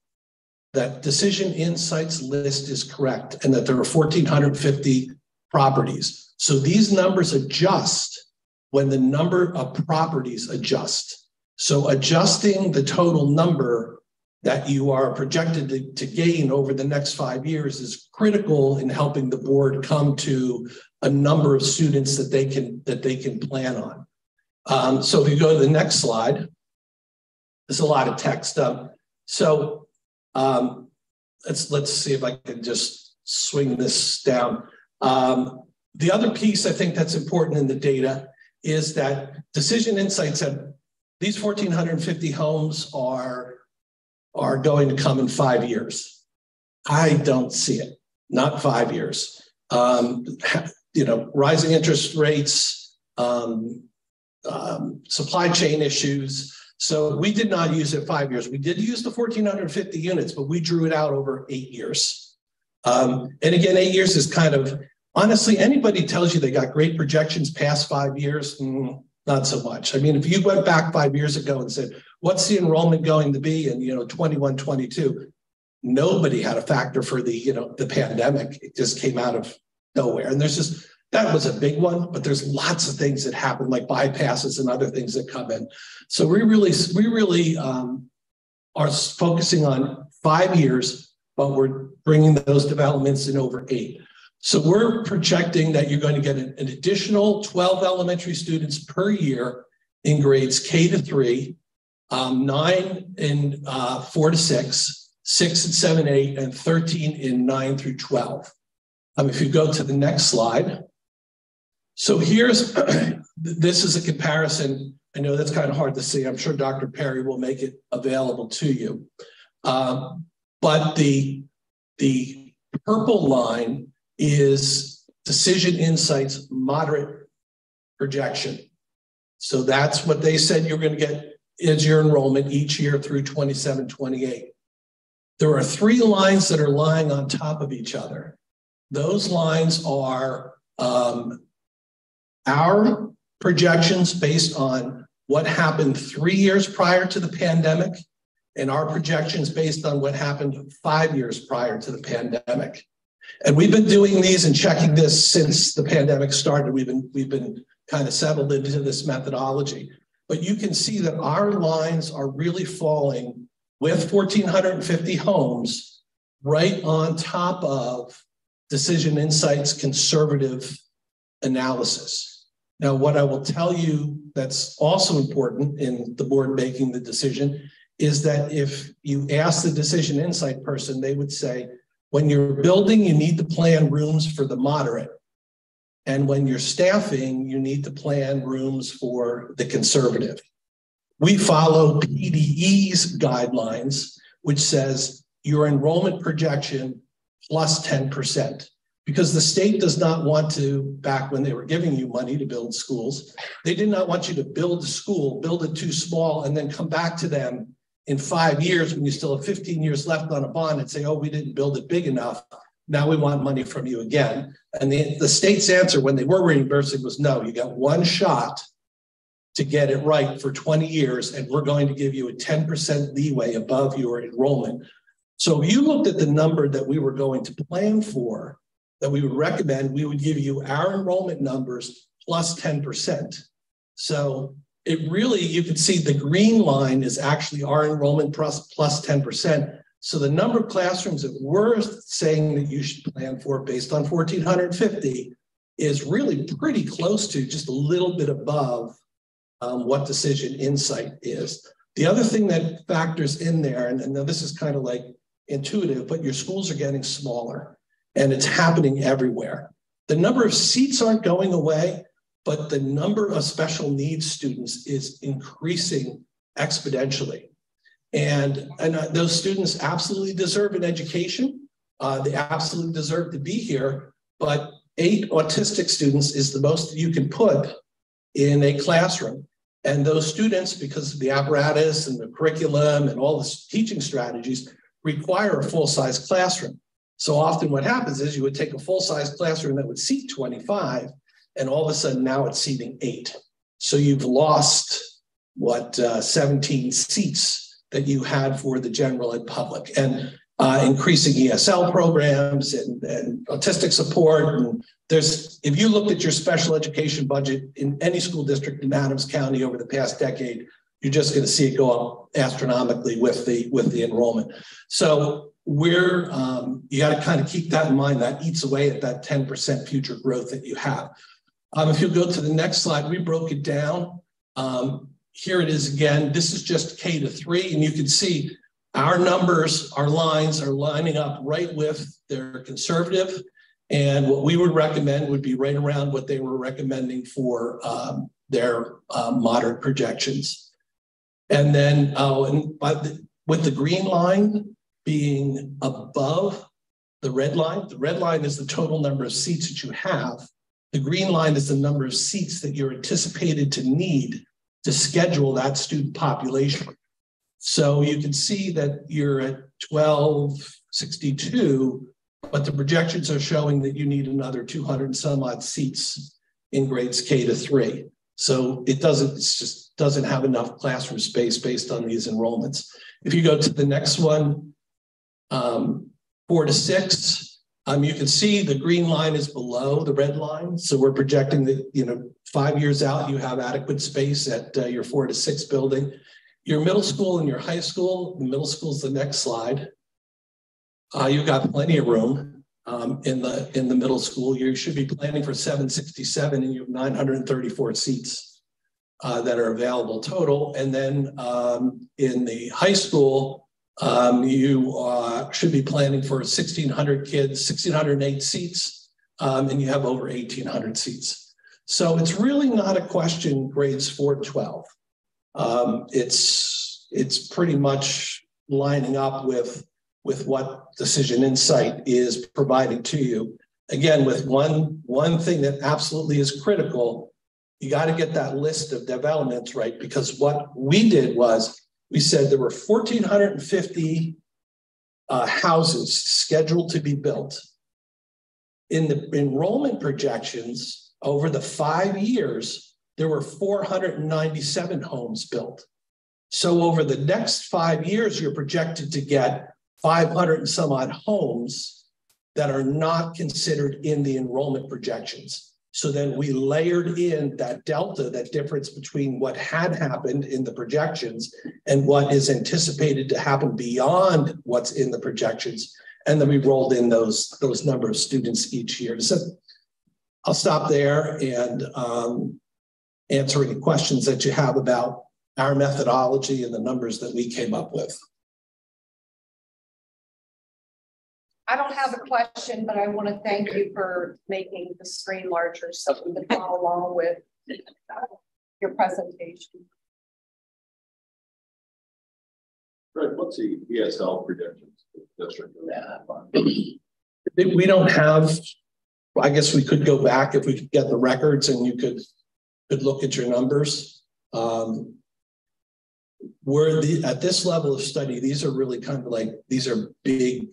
that DecisionInsite's list is correct and that there are 1,450 properties. So these numbers adjust when the number of properties adjust. So adjusting the total number that you are projected to, to, gain over the next five years is critical in helping the board come to a number of students that they can that they can plan on. Um, so if you go to the next slide, there's a lot of text. Um, so um, let's let's see if I can just swing this down. Um, the other piece I think that's important in the data is that DecisionInsites said these 1,450 homes are are going to come in five years. I don't see it. Not five years. Um, you know, rising interest rates, um, um, supply chain issues, so we did not use it five years. We did use the 1,450 units, but we drew it out over eight years. Um, and again, eight years is kind of, honestly, anybody tells you they got great projections past five years, mm, not so much. I mean, if you went back five years ago and said, what's the enrollment going to be in, you know, 21, 22, nobody had a factor for the, you know, the pandemic. It just came out of nowhere. And there's just, that was a big one, but there's lots of things that happen, like bypasses and other things that come in. So we really, we really um, are focusing on five years, but we're bringing those developments in over eight. So we're projecting that you're going to get an, an additional 12 elementary students per year in grades K to three, um, nine in uh, four to six, six and seven, eight, and 13 in nine through 12. Um, if you go to the next slide, So here's, *clears throat* this is a comparison. I know that's kind of hard to see. I'm sure Dr. Perry will make it available to you. Um, but the, the purple line is DecisionInsite's moderate projection. So that's what they said you're going to get is your enrollment each year through 27, 28. There are three lines that are lying on top of each other. Those lines are um, our projections based on what happened three years prior to the pandemic and our projections based on what happened five years prior to the pandemic. And we've been doing these and checking this since the pandemic started. We've been, we've been kind of settled into this methodology. But you can see that our lines are really falling with 1,450 homes right on top of DecisionInsite's conservative analysis. Now, what I will tell you that's also important in the board making the decision is that if you ask the DecisionInsite person, they would say, when you're building, you need to plan rooms for the moderate. And when you're staffing, you need to plan rooms for the conservative. We follow PDE's guidelines, which says your enrollment projection plus 10%. Because the state does not want to, back when they were giving you money to build schools, they did not want you to build a school, build it too small, and then come back to them in five years when you still have 15 years left on a bond and say, oh, we didn't build it big enough. Now we want money from you again. And the, the state's answer when they were reimbursing was no, you got one shot to get it right for 20 years, and we're going to give you a 10% leeway above your enrollment. So if you looked at the number that we were going to plan for, that we would recommend, we would give you our enrollment numbers plus 10%. So it really, you can see the green line is actually our enrollment plus, plus 10%. So the number of classrooms that we're saying that you should plan for based on 1,450 is really pretty close to just a little bit above um, what DecisionInsite is. The other thing that factors in there, and, and now this is kind of like intuitive, but your schools are getting smaller and it's happening everywhere. The number of seats aren't going away, but the number of special needs students is increasing exponentially. And, and uh, those students absolutely deserve an education. Uh, they absolutely deserve to be here, but eight autistic students is the most you can put in a classroom. And those students, because of the apparatus and the curriculum and all the teaching strategies, require a full-size classroom. So often what happens is you would take a full-size classroom that would seat 25, and all of a sudden now it's seating eight. So you've lost what uh, 17 seats that you had for the general ed public. And uh, increasing ESL programs and, and autistic support. And there's, if you looked at your special education budget in any school district in Adams County over the past decade, you're just going to see it go up astronomically with the with the enrollment. So we're um, you got to kind of keep that in mind. That eats away at that 10% future growth that you have. Um, if you go to the next slide, we broke it down. Um, here it is again. This is just K to three, and you can see our numbers, our lines are lining up right with their conservative. And what we would recommend would be right around what they were recommending for um, their uh, moderate projections. And then uh, and the, with the green line being above the red line, the red line is the total number of seats that you have. The green line is the number of seats that you're anticipated to need to schedule that student population. So you can see that you're at 1262, but the projections are showing that you need another 200 and some odd seats in grades K to three. So it doesn't, it just doesn't have enough classroom space based on these enrollments. If you go to the next one, um, four to six, um, you can see the green line is below the red line. So we're projecting that, you know, five years out, you have adequate space at uh, your four to six building. Your middle school and your high school, the middle school is the next slide. Uh, you've got plenty of room um, in the in the middle school. You should be planning for 767 and you have 934 seats uh, that are available total. And then um, in the high school, um, you uh, should be planning for 1,600 kids, 1,608 seats, um, and you have over 1,800 seats. So it's really not a question grades four to 12. Um, it's, it's pretty much lining up with, with what DecisionInsite is providing to you. Again, with one, one thing that absolutely is critical, you got to get that list of developments right because what we did was we said there were 1,450 uh, houses scheduled to be built. In the enrollment projections over the five years, there were 497 homes built. So over the next five years, you're projected to get 500 and some odd homes that are not considered in the enrollment projections. So then we layered in that delta, that difference between what had happened in the projections and what is anticipated to happen beyond what's in the projections. And then we rolled in those, those number of students each year. So I'll stop there and um, answer any questions that you have about our methodology and the numbers that we came up with. I don't have a question, but I want to thank you for making the screen larger so we can follow along with your presentation. Fred, what's the ESL projections district? We don't have, I guess we could go back if we could get the records and you could could look at your numbers. Um, we're the, at this level of study, these are really kind of like, these are big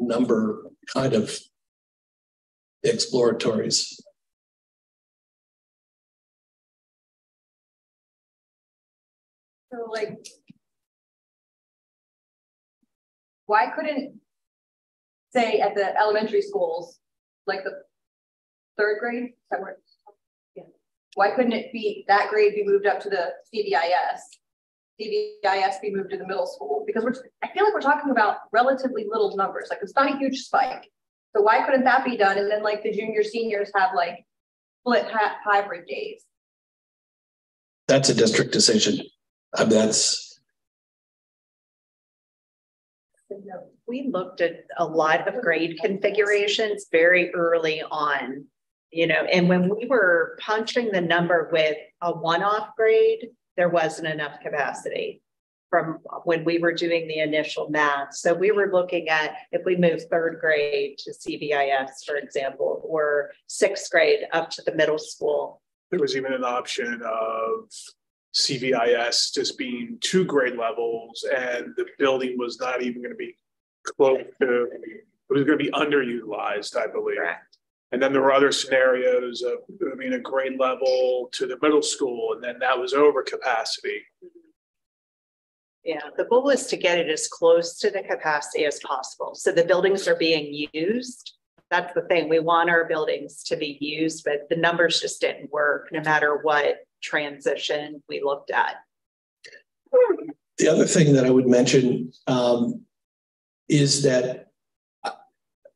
number kind of exploratories. So like, why couldn't, say at the elementary schools, like the third grade, yeah. Why couldn't it be, that grade be moved up to the CVIS? CVIS be moved to the middle school? Because we're, I feel like we're talking about relatively little numbers, like it's not a huge spike. So why couldn't that be done? And then like the junior seniors have like split hybrid days. That's a district decision. I that's we looked at a lot of grade configurations very early on, you know, and when we were punching the number with a one-off grade, there wasn't enough capacity from when we were doing the initial math. So we were looking at if we move third grade to CVIS, for example, or sixth grade up to the middle school. There was even an option of CVIS just being two grade levels and the building was not even going to be close to, it was going to be underutilized, I believe. Correct. And then there were other scenarios of moving a grade level to the middle school, and then that was over capacity. Yeah, the goal is to get it as close to the capacity as possible. So the buildings are being used. That's the thing. We want our buildings to be used, but the numbers just didn't work no matter what transition we looked at. The other thing that I would mention um, is that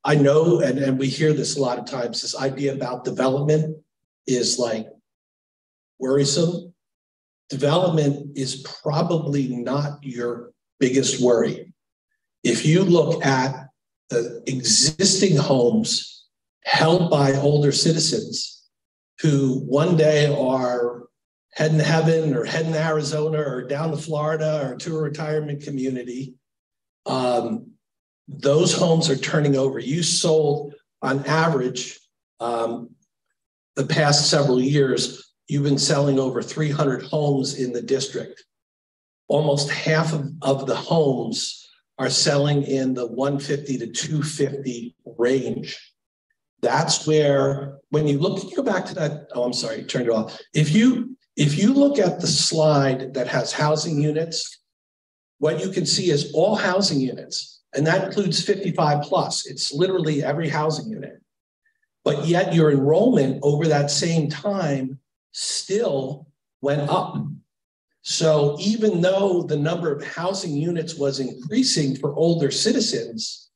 I know, and, and we hear this a lot of times, this idea about development is like worrisome. Development is probably not your biggest worry. If you look at the existing homes held by older citizens who one day are heading to heaven or heading to Arizona or down to Florida or to a retirement community, um, those homes are turning over. You sold on average um, the past several years, you've been selling over 300 homes in the district. Almost half of, of the homes are selling in the 150 to 250 range. That's where, when you look, you go back to that. Oh, I'm sorry, turned it off. If you if you look at the slide that has housing units, what you can see is all housing units and that includes 55 plus. It's literally every housing unit. But yet your enrollment over that same time still went up. So even though the number of housing units was increasing for older citizens,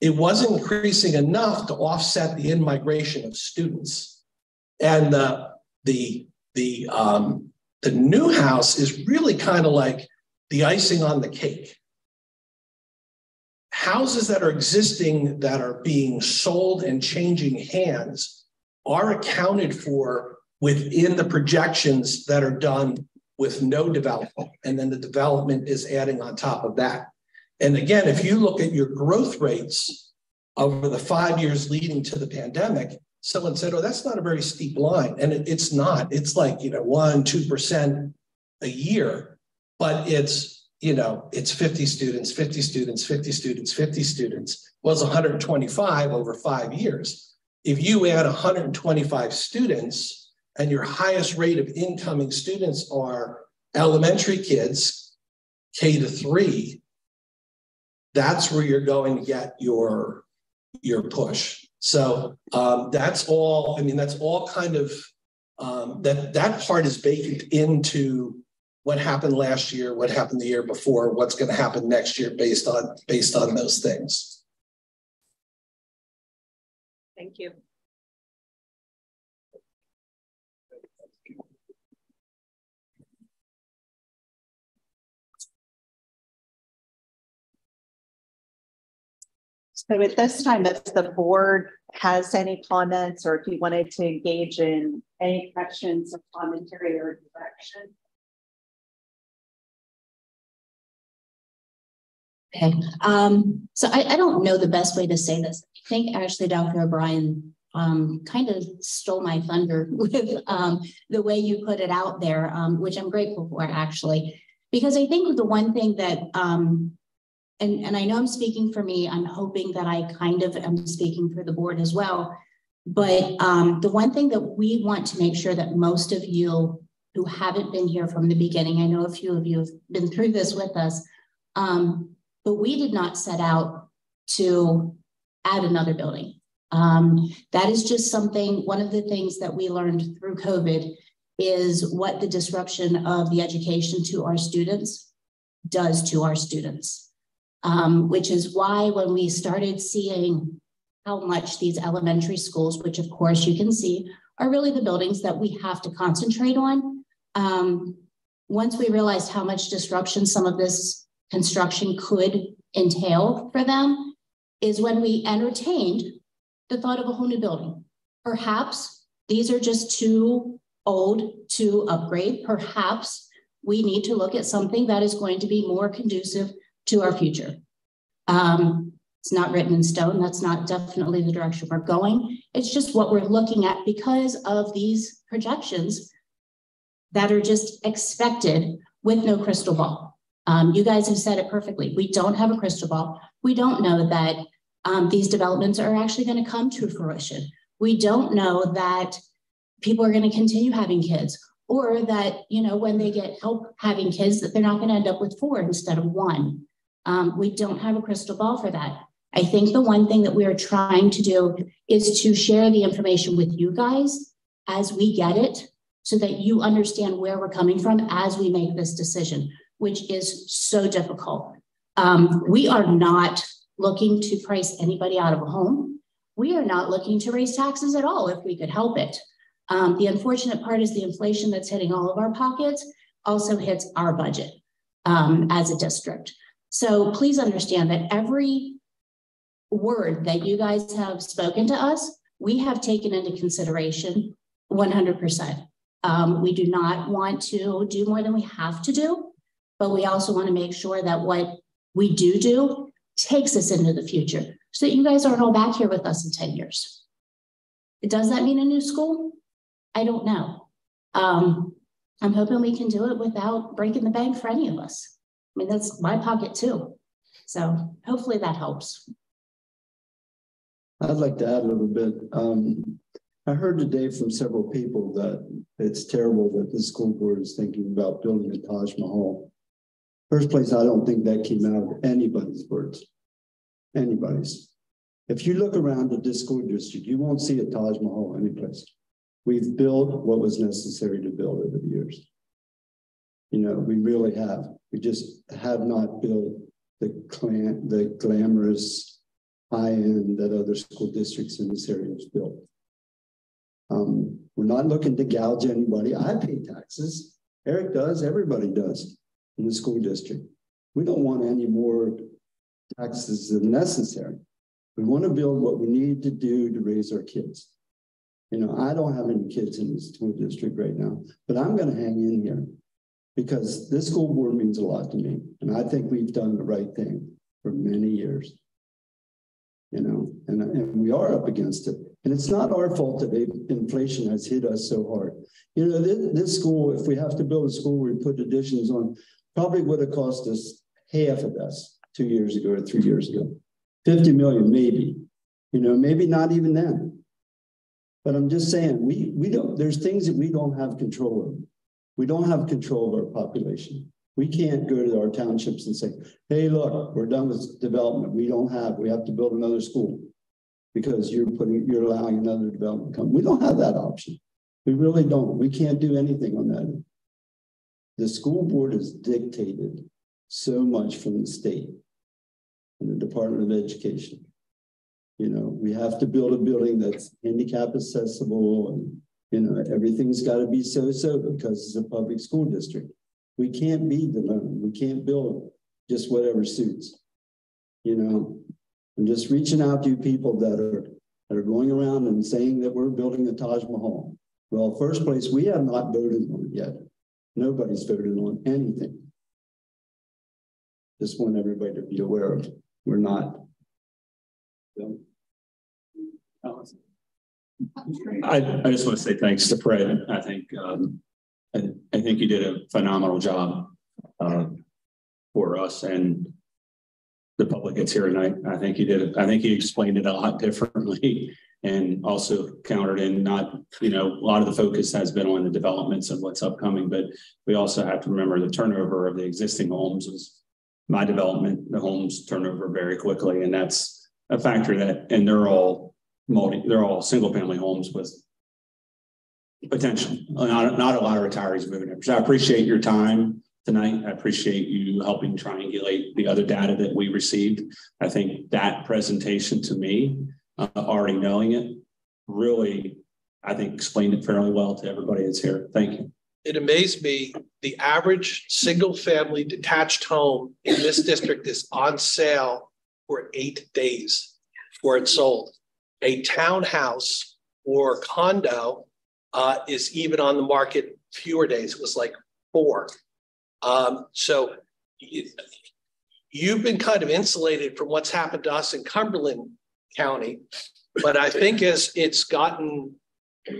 it wasn't increasing enough to offset the in-migration of students. And the, the, the, um, the new house is really kind of like the icing on the cake houses that are existing that are being sold and changing hands are accounted for within the projections that are done with no development. And then the development is adding on top of that. And again, if you look at your growth rates over the five years leading to the pandemic, someone said, oh, that's not a very steep line. And it, it's not. It's like, you know, one, 2% a year, but it's, you know, it's 50 students, 50 students, 50 students, 50 students was 125 over five years. If you add 125 students and your highest rate of incoming students are elementary kids, K to three, that's where you're going to get your, your push. So um, that's all, I mean, that's all kind of, um, that, that part is baked into what happened last year, what happened the year before, what's going to happen next year based on, based on those things. Thank you. So at this time, if the board has any comments or if you wanted to engage in any questions or commentary or direction. Okay, um, so I, I don't know the best way to say this. I think actually Dr. O'Brien um, kind of stole my thunder *laughs* with um, the way you put it out there, um, which I'm grateful for actually, because I think the one thing that, um, and, and I know I'm speaking for me, I'm hoping that I kind of am speaking for the board as well. But um, the one thing that we want to make sure that most of you who haven't been here from the beginning, I know a few of you have been through this with us, um, but we did not set out to add another building. Um, that is just something, one of the things that we learned through COVID is what the disruption of the education to our students does to our students. Um, which is why when we started seeing how much these elementary schools, which of course you can see, are really the buildings that we have to concentrate on. Um, once we realized how much disruption some of this construction could entail for them, is when we entertained the thought of a whole new building. Perhaps these are just too old to upgrade. Perhaps we need to look at something that is going to be more conducive to our future. Um, it's not written in stone. That's not definitely the direction we're going. It's just what we're looking at because of these projections that are just expected with no crystal ball. Um, you guys have said it perfectly. We don't have a crystal ball. We don't know that um, these developments are actually going to come to fruition. We don't know that people are going to continue having kids or that, you know, when they get help having kids, that they're not going to end up with four instead of one. Um, we don't have a crystal ball for that. I think the one thing that we are trying to do is to share the information with you guys as we get it so that you understand where we're coming from as we make this decision, which is so difficult. Um, we are not looking to price anybody out of a home. We are not looking to raise taxes at all if we could help it. Um, the unfortunate part is the inflation that's hitting all of our pockets also hits our budget um, as a district. So please understand that every word that you guys have spoken to us, we have taken into consideration 100%. Um, we do not want to do more than we have to do, but we also want to make sure that what we do do takes us into the future so that you guys aren't all back here with us in 10 years. Does that mean a new school? I don't know. Um, I'm hoping we can do it without breaking the bank for any of us. I mean, that's my pocket too. So hopefully that helps. I'd like to add a little bit. Um, I heard today from several people that it's terrible that the school board is thinking about building a Taj Mahal. First place, I don't think that came out of anybody's words. Anybody's. If you look around the Discord district, you won't see a Taj Mahal anyplace. We've built what was necessary to build over the years. You know, we really have. We just have not built the clan, the glamorous high end that other school districts in this area have built. Um, we're not looking to gouge anybody. I pay taxes. Eric does. Everybody does in the school district. We don't want any more taxes than necessary. We want to build what we need to do to raise our kids. You know, I don't have any kids in the school district right now, but I'm going to hang in here because this school board means a lot to me. And I think we've done the right thing for many years. You know, and, and we are up against it. And it's not our fault that inflation has hit us so hard. You know, this, this school, if we have to build a school, we put additions on, probably would have cost us half of this two years ago or three years ago. 50 million, maybe. You know, maybe not even then. But I'm just saying, we we don't, there's things that we don't have control of. We don't have control of our population. We can't go to our townships and say, hey, look, we're done with development. We don't have, we have to build another school because you're putting, you're allowing another development come. We don't have that option. We really don't. We can't do anything on that. The school board is dictated so much from the state and the Department of Education. You know, we have to build a building that's handicap accessible and, you know, everything's got to be so-so because it's a public school district. We can't be the loan. We can't build just whatever suits. You know, I'm just reaching out to you people that are that are going around and saying that we're building the Taj Mahal. Well, first place, we have not voted on it yet. Nobody's voted on anything. Just want everybody to be aware of. We're not. I, I just want to say thanks to Fred. I think um, I, I think you did a phenomenal job uh, for us and the public that's here tonight. I think you did. I think you explained it a lot *laughs* differently and also countered in not, you know, a lot of the focus has been on the developments of what's upcoming, but we also have to remember the turnover of the existing homes is my development, the homes turn over very quickly. And that's a factor that, and they're all multi, they're all single family homes with potential. Not, not a lot of retirees moving in. So I appreciate your time tonight. I appreciate you helping triangulate the other data that we received. I think that presentation to me, uh, already knowing it, really, I think explained it fairly well to everybody that's here. Thank you it amazed me the average single family detached home in this district is on sale for eight days before it's sold. A townhouse or condo uh, is even on the market fewer days. It was like four. Um, so you, you've been kind of insulated from what's happened to us in Cumberland County. But I think as it's gotten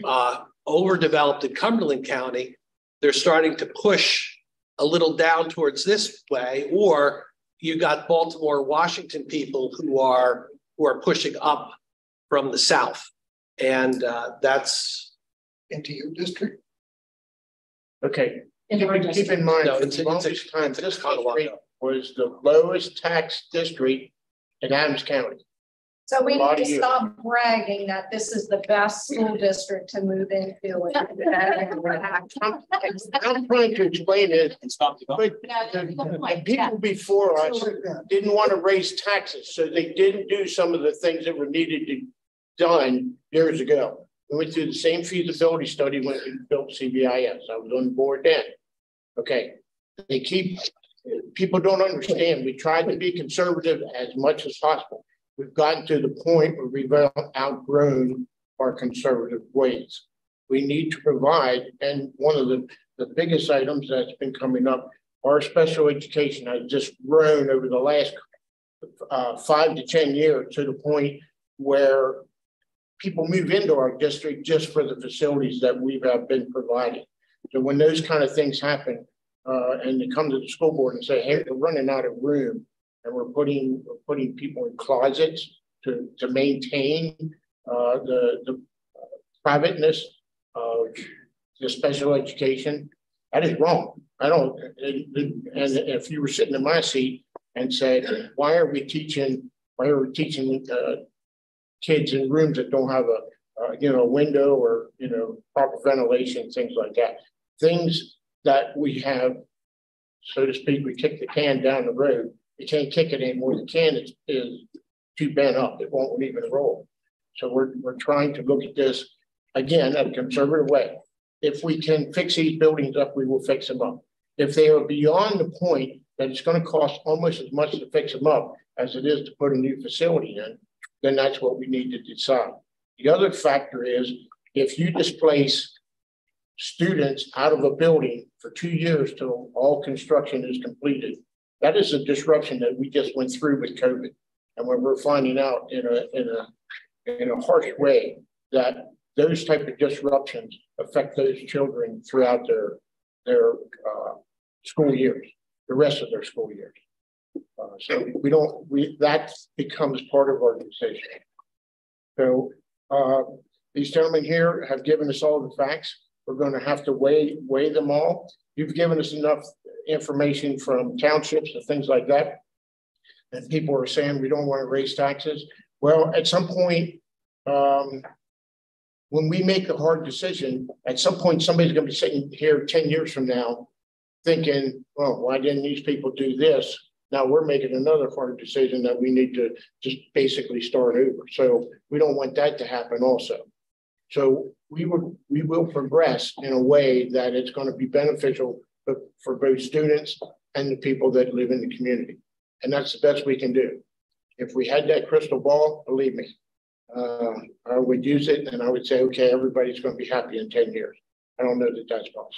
uh, overdeveloped in Cumberland County, they're starting to push a little down towards this way, or you got Baltimore, Washington people who are who are pushing up from the south, and uh, that's into your district. Okay. Keep, keep in mind, no, it's, the longest it's, time, this district was the lowest tax district in Adams County. So we need to stop bragging that this is the best school district to move into. *laughs* I'm, I'm trying to explain it. But the, the people before us didn't want to raise taxes, so they didn't do some of the things that were needed to done years ago. We went through the same feasibility study when we built CVIS. I was on board then. Okay, they keep people don't understand. We tried to be conservative as much as possible we've gotten to the point where we've outgrown our conservative ways. We need to provide, and one of the, the biggest items that's been coming up, our special education has just grown over the last uh, five to 10 years to the point where people move into our district just for the facilities that we have been providing. So when those kind of things happen, uh, and they come to the school board and say, hey, we're running out of room, and we're putting we're putting people in closets to to maintain uh, the the privateness of the special education. That is wrong. I don't. And if you were sitting in my seat and said, "Why are we teaching? Why are we teaching uh, kids in rooms that don't have a uh, you know a window or you know proper ventilation, things like that? Things that we have, so to speak, we kick the can down the road you can't kick it anymore. The can is, is too bent up. It won't even roll. So we're, we're trying to look at this again in a conservative way. If we can fix these buildings up, we will fix them up. If they are beyond the point that it's going to cost almost as much to fix them up as it is to put a new facility in, then that's what we need to decide. The other factor is if you displace students out of a building for two years till all construction is completed, that is a disruption that we just went through with COVID. And when we're finding out in a in a in a harsh way that those type of disruptions affect those children throughout their their uh, school years, the rest of their school years. Uh, so we don't we that becomes part of our decision. So uh, these gentlemen here have given us all the facts. We're going to have to weigh weigh them all. You've given us enough information from townships and things like that. And people are saying we don't want to raise taxes. Well, at some point, um, when we make a hard decision, at some point somebody's going to be sitting here 10 years from now thinking, well, why didn't these people do this? Now we're making another hard decision that we need to just basically start over. So we don't want that to happen also. So we will we will progress in a way that it's going to be beneficial for both students and the people that live in the community. And that's the best we can do. If we had that crystal ball, believe me, uh, I would use it and I would say, okay, everybody's going to be happy in 10 years. I don't know that that's possible.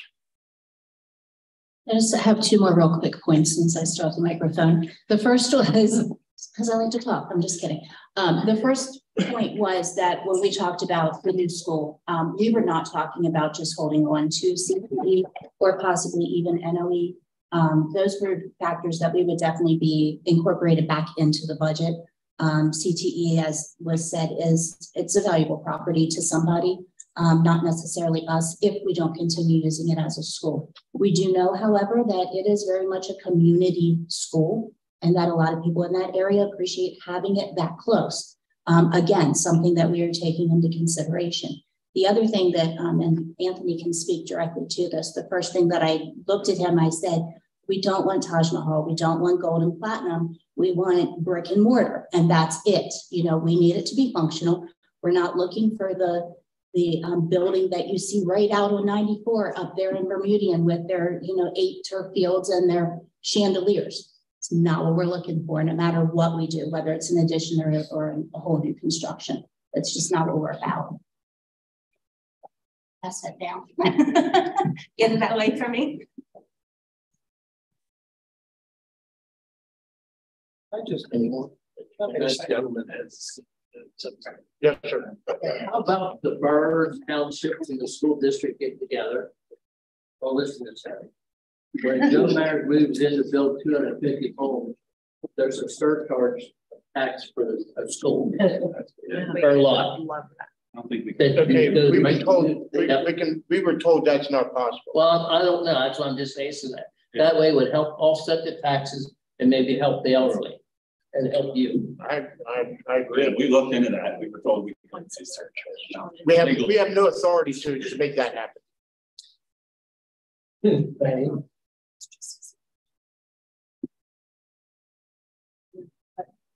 I just have two more real quick points since I still have the microphone. The first *laughs* was because I like to talk. I'm just kidding. Um, the first point was that when we talked about the new school, um, we were not talking about just holding on to CTE or possibly even NOE. Um, those were factors that we would definitely be incorporated back into the budget. Um, CTE, as was said, is it's a valuable property to somebody um, not necessarily us if we don't continue using it as a school. We do know, however, that it is very much a community school and that a lot of people in that area appreciate having it that close. Um, again, something that we are taking into consideration. The other thing that, um, and Anthony can speak directly to this, the first thing that I looked at him, I said, we don't want Taj Mahal, we don't want gold and platinum, we want brick and mortar, and that's it. You know, we need it to be functional. We're not looking for the the um, building that you see right out on 94 up there in Bermudian with their, you know, eight turf fields and their chandeliers. It's not what we're looking for, no matter what we do, whether it's an addition or, or a whole new construction. That's just not what we're about. Pass that down. *laughs* Get it that way for me. I just anyone. This gentleman has Yes, sir. How about the Burns Township and the school district get together? Well, listen to this. When Joe Mayer moves in to build two hundred and fifty homes, there's a surcharge tax for a school. *laughs* Per lot. I don't think we. can. Okay, we were told, we, we can, we were told that's not possible. Well, I don't know, that's what I'm just asking. so that, that way would help offset the taxes and maybe help the elderly and help you. I, I, I agree. Yeah, we looked into that. We were told we couldn't see search. We have, we have no authority to, to make that happen. Hmm,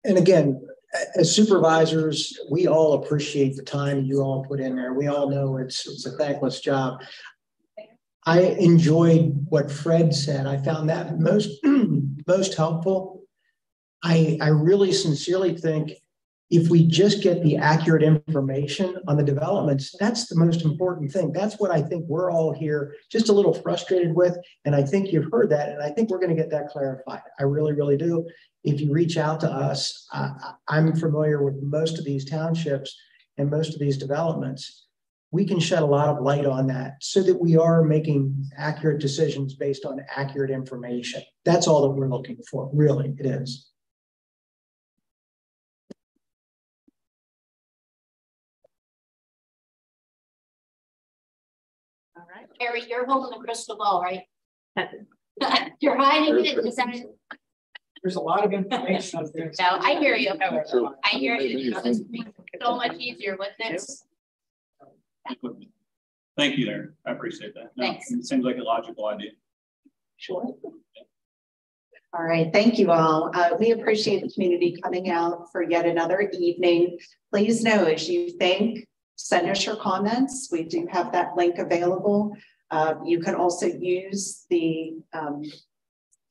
And again, as supervisors, we all appreciate the time you all put in there. We all know it's it's a thankless job. I enjoyed what Fred said. I found that most *clears throat* most helpful I, I really sincerely think if we just get the accurate information on the developments, that's the most important thing. That's what I think we're all here just a little frustrated with. And I think you've heard that. And I think we're going to get that clarified. I really, really do. If you reach out to us, uh, I'm familiar with most of these townships and most of these developments. We can shed a lot of light on that so that we are making accurate decisions based on accurate information. That's all that we're looking for, really, it is. Harry, you're holding the crystal ball, right? *laughs* you're hiding it. Is that There's a lot of information out there. No, I hear you. I hear you. So much easier, with this. Thank you there. I appreciate that. No, Thanks. It seems like a logical idea. Sure. All right, thank you all. Uh, we appreciate the community coming out for yet another evening. Please know as you think, send us your comments. We do have that link available. Uh, you can also use the um,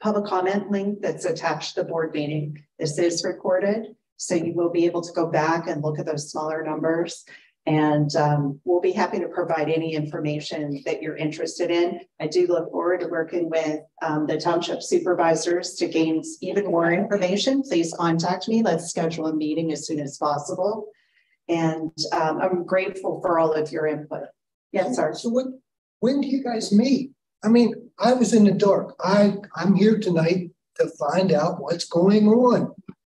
public comment link that's attached to the board meeting. This is recorded, so you will be able to go back and look at those smaller numbers. And um, we'll be happy to provide any information that you're interested in. I do look forward to working with um, the township supervisors to gain even more information. Please contact me. Let's schedule a meeting as soon as possible. And um, I'm grateful for all of your input. Yes, sir. So what, when do you guys meet? I mean, I was in the dark. I, I'm here tonight to find out what's going on.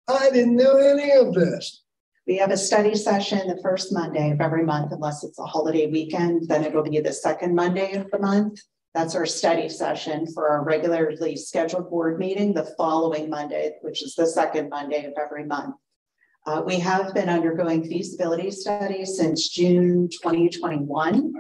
I didn't know any of this. We have a study session the first Monday of every month, unless it's a holiday weekend, then it'll be the second Monday of the month. That's our study session for our regularly scheduled board meeting the following Monday, which is the second Monday of every month. Uh, we have been undergoing feasibility studies since June 2021.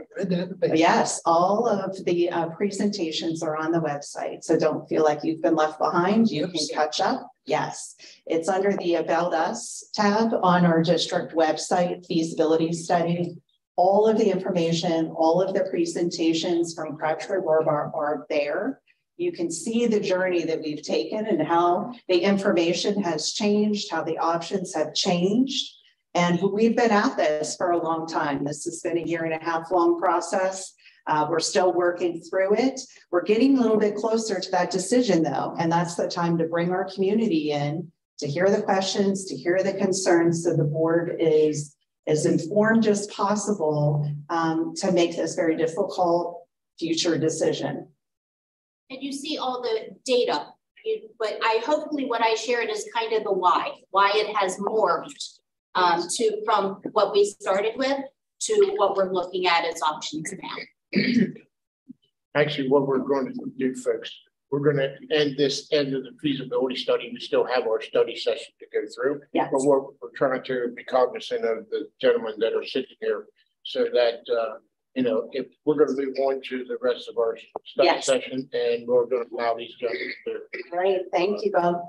Yes, all of the uh, presentations are on the website, so don't feel like you've been left behind. You can catch up. Yes, it's under the About Us tab on our district website, feasibility study. All of the information, all of the presentations from Crabtree Rohrbaugh are there. You can see the journey that we've taken and how the information has changed, how the options have changed. And we've been at this for a long time. This has been a year and a half long process. Uh, we're still working through it. We're getting a little bit closer to that decision though. And that's the time to bring our community in to hear the questions, to hear the concerns so the board is as informed as possible um, to make this very difficult future decision and you see all the data. You, but I hopefully what I shared is kind of the why, why it has morphed um, to from what we started with to what we're looking at as options now. *clears throat* Actually, what we're going to do, folks, we're going to end this end of the feasibility study. We still have our study session to go through. Yes. But we're, we're trying to be cognizant of the gentlemen that are sitting here so that uh, you know, if we're gonna move on to the rest of our study Yes. session and we're gonna allow these gentlemen to. Great, thank you both.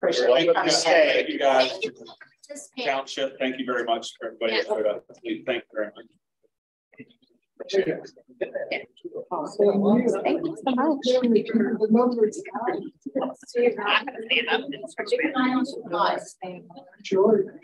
Appreciate Right. you coming Thank you guys. Participate. Township, thank you very much for everybody. that showed up. Thank you very much. Thank you so much. Sure.